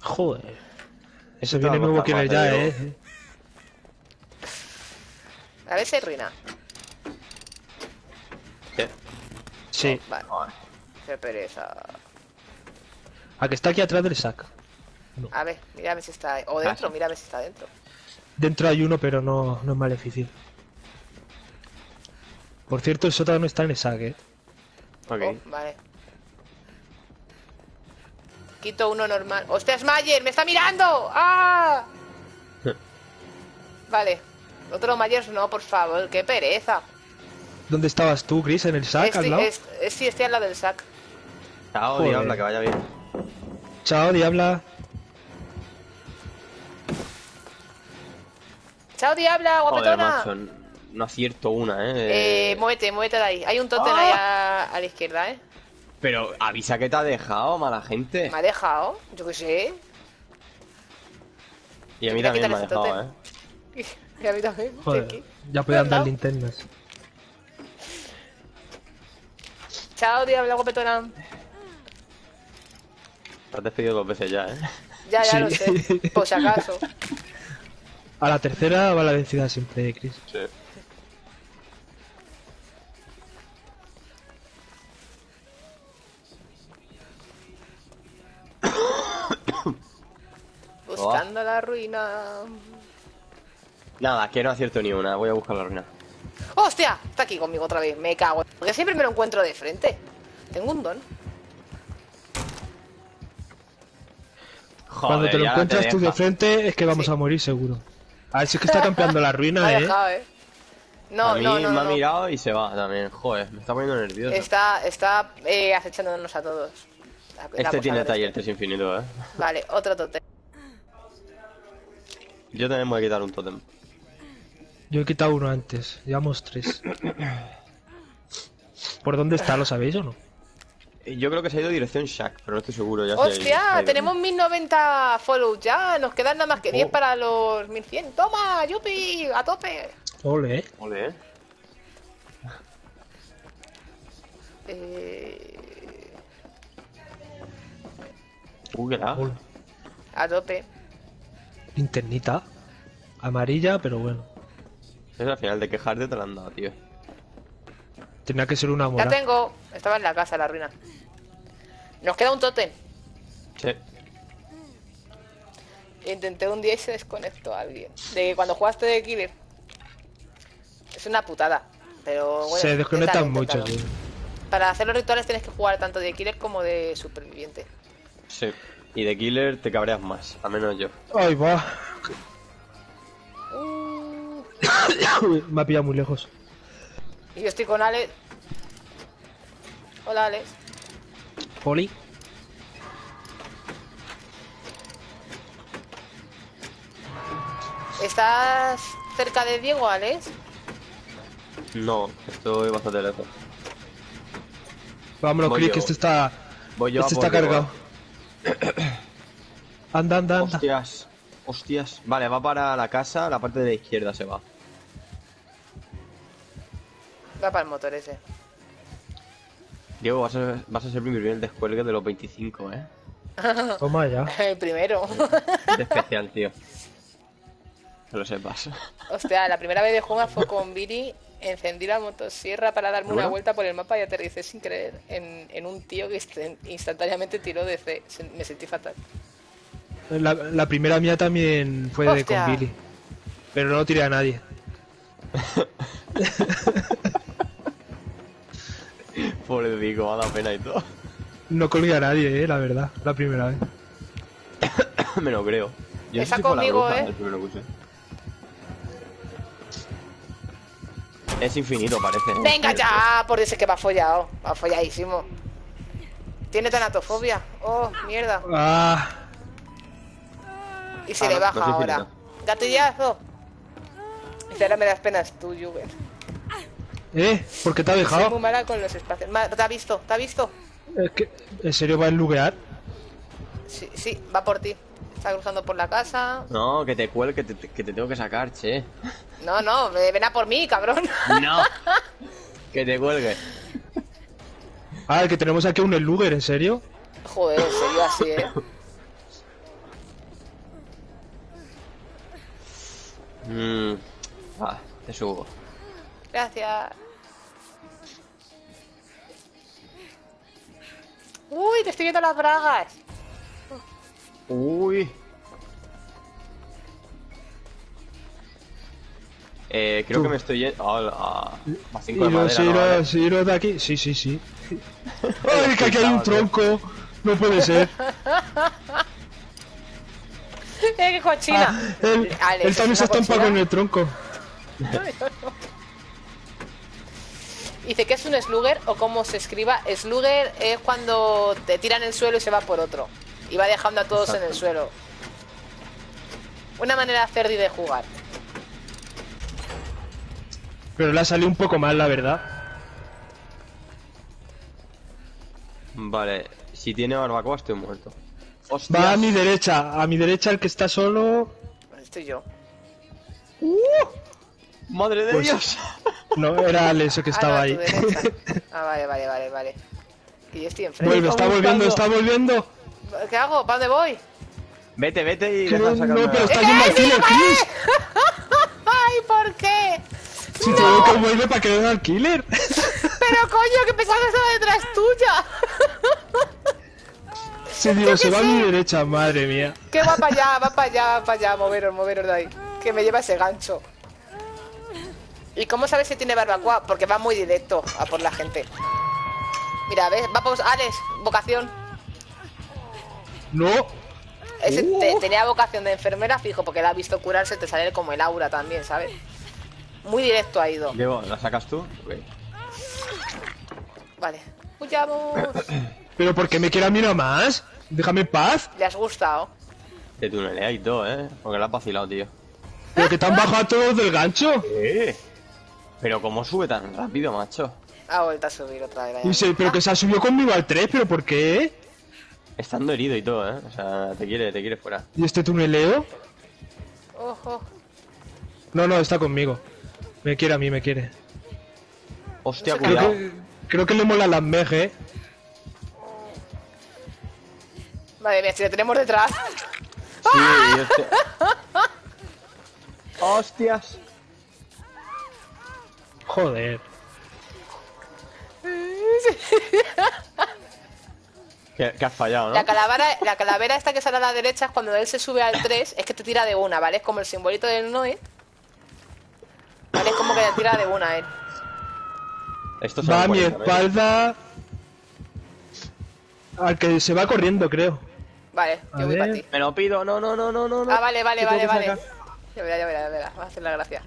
Joder. Eso viene nuevo que ya, ¿eh? A ver si hay ruina. ¿Qué? Sí. Vale. Qué pereza. A que está aquí atrás del sac. A ver, mira a ver si está ahí. O dentro, mira a ver si está dentro. Dentro hay uno, pero no, no es más difícil. Por cierto, el sótano está en el sac, ¿eh? Ok. Oh, vale. Quito uno normal. ¡Hostias, Mayer! ¡Me está mirando! ¡Ah! Vale. Otro Mayer no, por favor. ¡Qué pereza! ¿Dónde estabas tú, Chris? ¿En el sac al Estoy, lado? es- es- sí, estoy al lado del sac. Chao, diabla, que vaya bien. Chao, diabla. ¡Chao, diabla, Joder, guapetona! macho, no acierto una, ¿eh? eh, muévete, muévete de ahí. Hay un tótem Ah. ahí a, a la izquierda, ¿eh? Pero avisa que te ha dejado, mala gente. Me ha dejado. Yo qué sé. Y a mí también me ha dejado, tótem. ¿eh? Y a mí también. Joder, ya pueden dar linternas. Chao, diabla, guapetona. Te has despedido dos veces ya, ¿eh? Ya, ya Sí. lo sé. Por si acaso. A la tercera va la vencida siempre, Chris. Sí. Buscando la ruina. Nada, que no acierto ni una. Voy a buscar la ruina. ¡Hostia! Está aquí conmigo otra vez. Me cago. Porque siempre me lo encuentro de frente. Tengo un don. Joder, Cuando te lo encuentras tú de frente es que vamos Sí. a morir seguro. A ver si es que está campeando la ruina, ¿eh? dejado, ¿eh? No, a mí no, no. me ha no. mirado y se va también. Joder, me está poniendo nervioso. Está, está eh, acechándonos a todos. La- Este tiene del taller este. 3 infinito, ¿eh? Vale, otro totem. Yo también voy a quitar un tótem. Yo he quitado uno antes, llevamos tres. ¿Por dónde está? ¿Lo sabéis o no? Yo creo que se ha ido dirección Shack, pero no estoy seguro. Ya ¡Hostia! ido. Tenemos 1090 follow ya. Nos quedan nada más que 10 Oh. para los 1100. ¡Toma! ¡Yupi! ¡A tope! Ole, eh. Ole, ¿eh? Eh, Uh, qué da. Ole. a tope. Linternita. Amarilla, pero bueno. Es al final de quejarte te la han dado, tío. Tenía que ser una Ya mora. tengo. Estaba en la casa, la ruina. Nos queda un tótem. Sí. Intenté un día y se desconectó a alguien. De que cuando jugaste de Killer. Es una putada. Pero bueno. Se desconectan mucho, tío. Para hacer los rituales tienes que jugar tanto de Killer como de Superviviente. Sí. Y de Killer te cabreas más, al menos yo. Ay, va. Uh, Me ha pillado muy lejos. Y yo estoy con Alex. Hola, Alex. Poli. ¿Estás cerca de Diego, Alex? No, estoy bastante lejos. Vámonos, Voy Chris, yo. que este está. Voy yo este está cargado. Anda, anda, anda. Hostias. Hostias. Vale, va para la casa, la parte de la izquierda se va. Va para el motor ese. Diego, vas a, vas a ser mi primer descuelgue de los 25, ¿eh? Toma ya. El primero. De especial, tío. Que lo sepas. Hostia, la primera vez de jugar fue con Viri. Encendí la motosierra para darme una vuelta por el mapa y aterricé sin querer en, en un tío que inst- instantáneamente tiró de C. Me sentí fatal. La, la primera mía también fue de con Billy. Pero no tiré a nadie. Pobre ha dado pena y todo. No colgué a nadie, eh, la verdad. La primera vez. Me lo creo. Yo sí la conmigo, bruja, ¿eh? el primero que usé. Es infinito, parece. ¡Venga ya! Por ese que va follado. Va folladísimo. Tiene tanatofobia. Oh, mierda. Ah, Y se Ah, le baja no ahora. Gatillazo. Ahora me das penas tú, Juven. Eh, ¿por qué te ha Soy dejado? muy mala con los espacios. ¿Te ha visto? ¿Te ha visto? Es que, ¿En serio va a luguear? Sí, sí, va por ti. Está cruzando por la casa. No, que te cuelgue, que te, que te tengo que sacar, che. No, no, ve- ven a por mí, cabrón. No. que te cuelgue. Ah, el que tenemos aquí un Luger, ¿en serio? Joder, en serio así, eh. Mmm. Ah, te subo. Gracias. Uy, te estoy viendo las bragas. Uy. Eh, creo Tú. que me estoy yendo. a a 5 de madera, ¿no? iros de aquí. Sí, sí, sí. Ay, que aquí hay un tronco. No puede ser. ¡Eh, qué cochina! Ah, él, también ¿es se estampa cochina? con el tronco. Dice que es un slugger o cómo se escriba. Slugger es cuando te tiran el suelo y se va por otro. Y va dejando a todos en el suelo. Una manera cerdi de jugar. Pero le ha salido un poco mal, la verdad. Vale, si tiene barbacoa estoy muerto. Va a mi derecha. A mi derecha el que está solo. Estoy yo. ¡Madre de Pues- Dios! No, era Alex el que Ah, estaba no, ahí. Ah, vale, vale, vale, vale. Y yo estoy enfrente. Vuelve, está volviendo, está volviendo. ¿Qué hago? ¿Para dónde voy? Vete, vete y Que deja no, sacarme no, pero a- está yendo al killer, Chris. ¡Ay, ¿por qué? Si te digo que vuelve para que venga al killer. Pero coño, que pensaba que estaba detrás tuya. Si digo, se va a mi derecha, madre mía. Que va para allá, va para allá, va para allá, moveros, moveros de ahí. Que me lleva ese gancho. ¿Y cómo sabes si tiene barbacoa? Porque va muy directo a por la gente. Mira, ¿ves? Va por... Alex, vocación. No. Ese te- tenía vocación de enfermera, fijo, porque la ha visto curarse, te sale como el aura también, ¿sabes? Muy directo ha ido. Diego, ¿la sacas tú? Ok. Vale. Huyamos. Pero ¿por qué me quiere a mí más? Déjame en paz. ¿Le has gustado? Te tunelea y todo, ¿eh? Porque la has vacilado, tío. Pero que te han bajado todos del gancho. ¿Qué? Pero ¿cómo sube tan rápido, macho? Ha vuelto a subir otra vez. pero que se ha subido conmigo al 3, pero ¿por qué? Estando herido y todo, ¿eh? O sea, te quiere, te quiere fuera. ¿Y este tuneleo? Ojo. No, no, está conmigo. Me quiere a mí, me quiere. Hostia, No sé Creo cuidado. que, creo que le mola las meg, eh. Madre mía, si le tenemos detrás. Sí, Hostias. Joder. Que, que has fallado, ¿no? La calavera, la calavera esta que sale a la derecha, cuando él se sube al 3, es que te tira de una, ¿vale? Es como el simbolito del Noé. ¿Vale? Es como que te tira de una a él. Esto se Va va a mi 40 metros. espalda. Al que se va corriendo, creo. Vale, A yo voy para ti. Me lo pido, no, no, no, no, no. no. Ah, vale, vale, ¿Qué vale, vale. Ya verá, ya verá, ya verá. Va a hacer la gracia.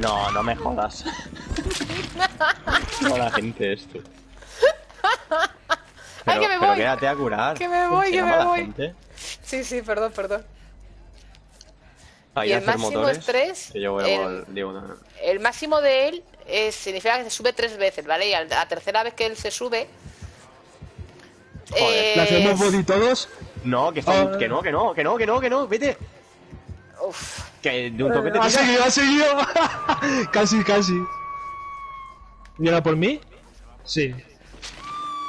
No, no me jodas. no la gente esto. ¡Ay, que me pero voy! quédate a curar. Que me voy, ¿Se que me la voy. gente? Sí, sí, perdón, perdón. Y el máximo motores, es tres, Que yo voy a el- máximo de él es- significa que se sube tres veces, ¿vale? Y a la tercera vez que él se sube. Joder. ¿Le hacemos es- body todos? No, que, está- Ah. que no, que no, que no, que no, que no, vete. Uf, Que de un toque te ha seguido, ha seguido. casi, casi. ¿Viene por mí? Sí.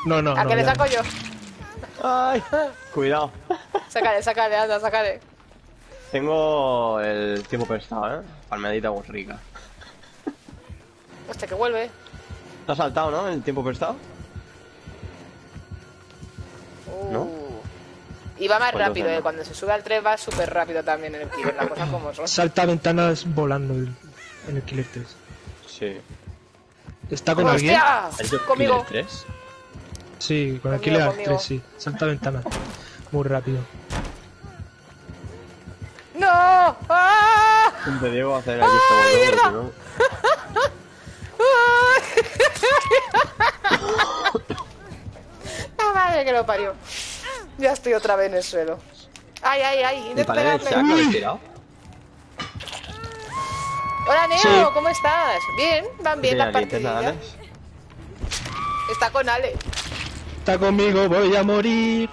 No, no, ¿A no. qué le saco no. yo? Ay, cuidado. Sácale, sácale, anda, sácale. Tengo el tiempo prestado, ¿eh? Palmeadita muy rica. Hostia, que vuelve. ¿Te has saltado, no? El tiempo prestado. Uh. ¿No? Y va más Pues rápido, ¿eh? Cuando se sube al 3 va súper rápido también en el killer, las cosas como son. Salta ventanas volando el- en el Killer 3. Sí. ¿Está con alguien? ¡Hostia! ¿Es de Conmigo. Killer 3? Sí, con el Killer conmigo. 3, sí. Salta ventanas. Muy rápido. ¡No! ¡Ah! Te Diego a hacer aquí este boludo, ¿no? ¡Ah, madre que lo parió! Ya estoy otra vez en el suelo. ¡Ay, ay, ay! Saco, ¿lo Uy. habéis tirado? Hola, Neo, Sí. ¿cómo estás? Bien, van bien las linterna. Alex. Está con Ale. Está conmigo, voy a morir.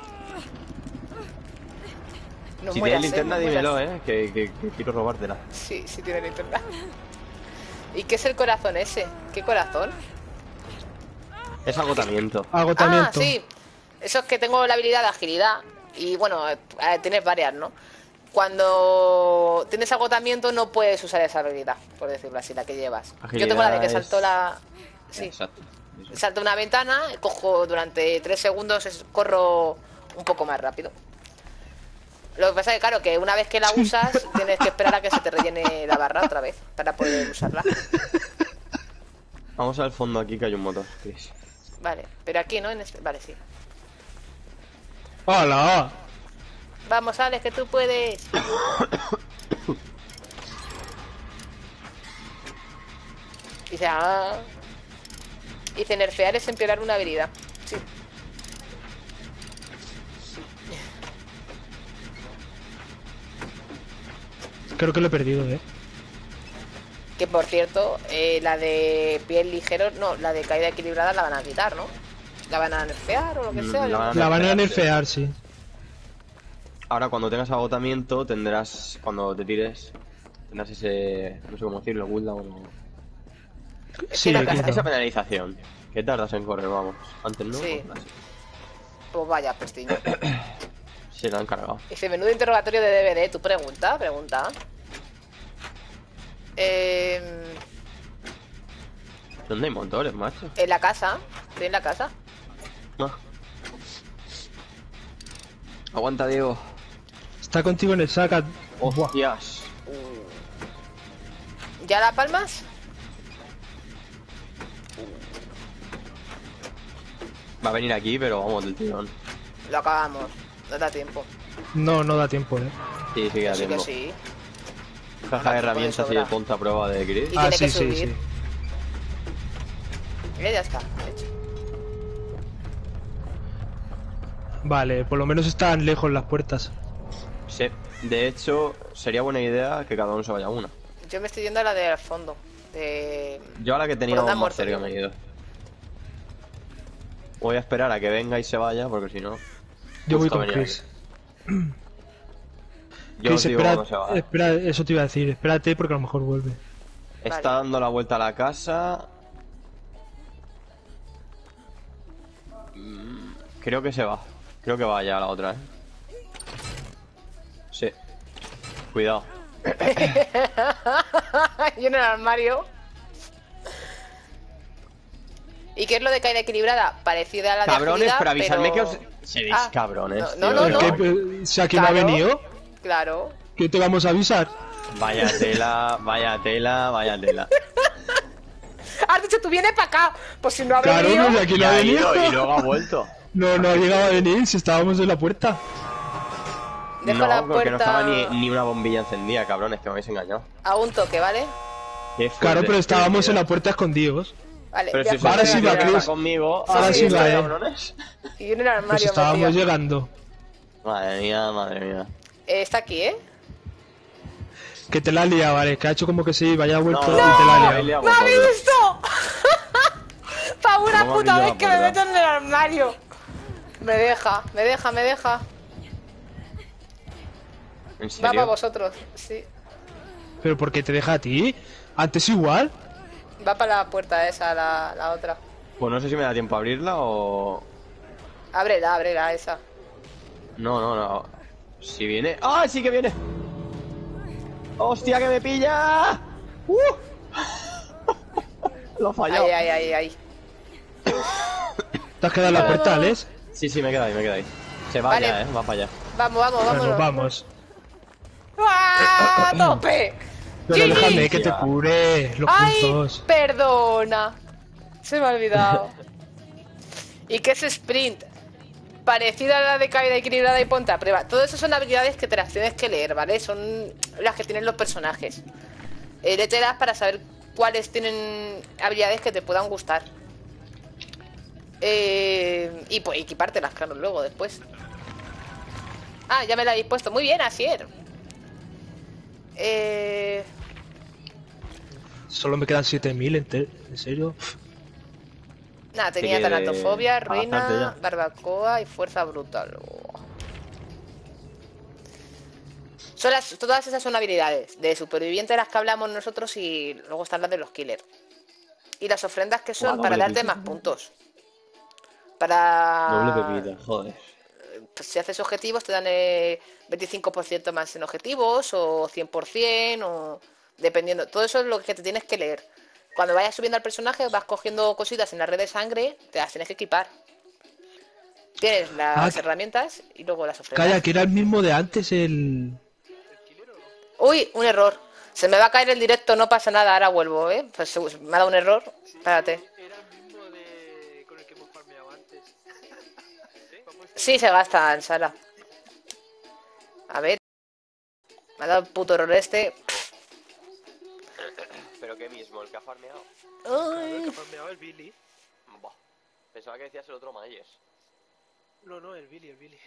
No Si tienes linterna, ¿eh? No dímelo, mueras. eh. Que, que, que quiero robártela. Sí, sí tiene linterna. ¿Y qué es el corazón ese? ¿Qué corazón? Es agotamiento. Agotamiento. Ah, sí. Eso es que tengo la habilidad de agilidad. Y bueno, eh, tienes varias, ¿no? Cuando tienes agotamiento no puedes usar esa habilidad, por decirlo así, la que llevas. Yo tengo la de que salto es- la... Sí, Exacto. salto una ventana, cojo durante tres segundos, corro un poco más rápido. Lo que pasa es que, claro, que una vez que la usas, tienes que esperar a que se te rellene la barra otra vez para poder usarla. Vamos al fondo aquí que hay un motor, Chris. Vale, pero aquí, ¿no? En este... Vale, sí. ¡Hala! Vamos, Alex, que tú puedes. Dice, ah. Dice, nerfear es empeorar una habilidad. Sí. Creo que lo he perdido, eh. Que por cierto, eh, la de piel ligero, no, la de caída equilibrada la van a quitar, ¿no? La van a nerfear o lo que Mm, sea. la van a La van a nerfear, sí. Ahora, cuando tengas agotamiento, tendrás. Cuando te tires, tendrás ese. No sé cómo decirlo, cooldown o. Sí. Esa penalización. Que tardas en correr, vamos. Antes no. Sí. sí. Pues vaya, pestiño. Se la han cargado. Dice, menudo interrogatorio de DVD. ¿Tu pregunta? Pregunta. Eh, ¿Dónde hay motores, macho? en la casa. Estoy en la casa. No. Aguanta, Diego. Está contigo en el saca. Hostias. ¿Ya la palmas? Va a venir aquí, pero vamos del tirón. Lo acabamos. No da tiempo. No, no da tiempo, eh. Sí, sí, que tiempo. sí. Caja de de herramientas y el ponta a prueba de Chris. Y Ah, tiene sí, que sí, subir. sí. Eh, ya está. hecho. Vale, por lo menos están lejos las puertas. Sí. De hecho, sería buena idea que cada uno se vaya a una. Yo me estoy yendo a la del fondo. De... Yo a la que ha más muerto, cerca me he ido. Voy a esperar a que venga y se vaya, porque si no. Yo voy con Chris. Yo Chris, digo espera, se va. espera, eso te iba a decir. Espérate porque a lo mejor vuelve. Está dando la vuelta a la casa. Mm, Creo que se va. Creo que va ya a la otra, ¿eh? Sí. Cuidado. y en el armario. ¿Y qué es lo de caída equilibrada? Parecida a la de Cabrones, pero avisadme que pero- os... Seréis Ah, cabrones, no, tío. no, no, ¿Qué, no. si aquí no ha Claro. venido, Claro. ¿qué te vamos a avisar? Vaya tela, vaya tela, vaya tela. Has dicho, tú vienes para acá. Pues si no ha Claro, venido... no, de aquí no ha ha venido. ido y luego ha vuelto. No, no ha llegado a venir si estábamos en la puerta. Dejo no, la porque no puerta estaba ni, ni una bombilla encendida, cabrones, que me habéis engañado. a un toque, ¿vale? Claro, pero estábamos en la puerta escondidos. Vale. Pero si Ahora sí va. Chris. conmigo, Ahora sí va, eh. cabrones. Y en el armario Pues estábamos metido. llegando. Madre mía, madre mía. Eh, está aquí, ¿eh? Que te la ha liado, vale. Que ha hecho como que sí, vaya vuelto No, y te la ha liado. ¡Me ha visto! Pa' una ¿Cómo ha puta vez que me puerta? meto en el armario. Me deja, me deja, me deja. ¿En Va para serio? vosotros, sí. Pero ¿por qué te deja a ti? Antes igual. Va para la puerta esa, la, la otra. Pues no sé si me da tiempo a abrirla o... Ábrela, ábrela esa. No, no, no. Si viene... ¡Ah, sí que viene! ¡Hostia, que me pilla! ¡Uh! Lo he fallado. Ahí, ahí, ahí, ahí. ¿Te has quedado en la puerta, Alex? Sí, sí, me queda ahí, me queda ahí. Se va Vale. ya, eh, va para allá. Vamos, vamos, vámonos. vamos. ¡Ah, ¡Tope! Pero déjame que te cure los ¡Ay! puntos. Perdona. Se me ha olvidado. ¿Y qué es sprint? Parecida a la de caída equilibrada y ponte a prueba. Todo eso son habilidades que te las tienes que leer, ¿vale? Son las que tienen los personajes. Eh, para saber cuáles tienen habilidades que te puedan gustar. Eh, y pues equipártelas, claro, luego, después. Ah, ya me la habéis puesto. Muy bien, Asier. Eh, Solo me quedan 7000, en, te- ¿en serio? Nada, tenía adaptarte ruina, barbacoa y fuerza brutal. Oh. Son las- todas esas son habilidades de superviviente de las que hablamos nosotros y luego están las de los killers. Y las ofrendas que son para darte pepita. más puntos. Para... Doble pepita, joder. pues, si haces objetivos te dan eh, 25% más en objetivos o 100% o dependiendo. Todo eso es lo que te tienes que leer. Cuando vayas subiendo al personaje vas cogiendo cositas en la red de sangre, te las tienes que equipar. Tienes las Ah, herramientas y luego las ofrendas. Calla, que era el mismo de antes, el... Uy, un error. Se me va a caer el directo, no pasa nada, ahora vuelvo, ¿eh? Pues se- me ha dado un error. Espérate. Sí, se gasta en sala. A ver. Me ha dado el puto error este. ¿Pero qué mismo? ¿El que ha farmeado? El que ha farmeado el Billy. Pensaba que decías el otro Mayes. No, no, el Billy, el Billy.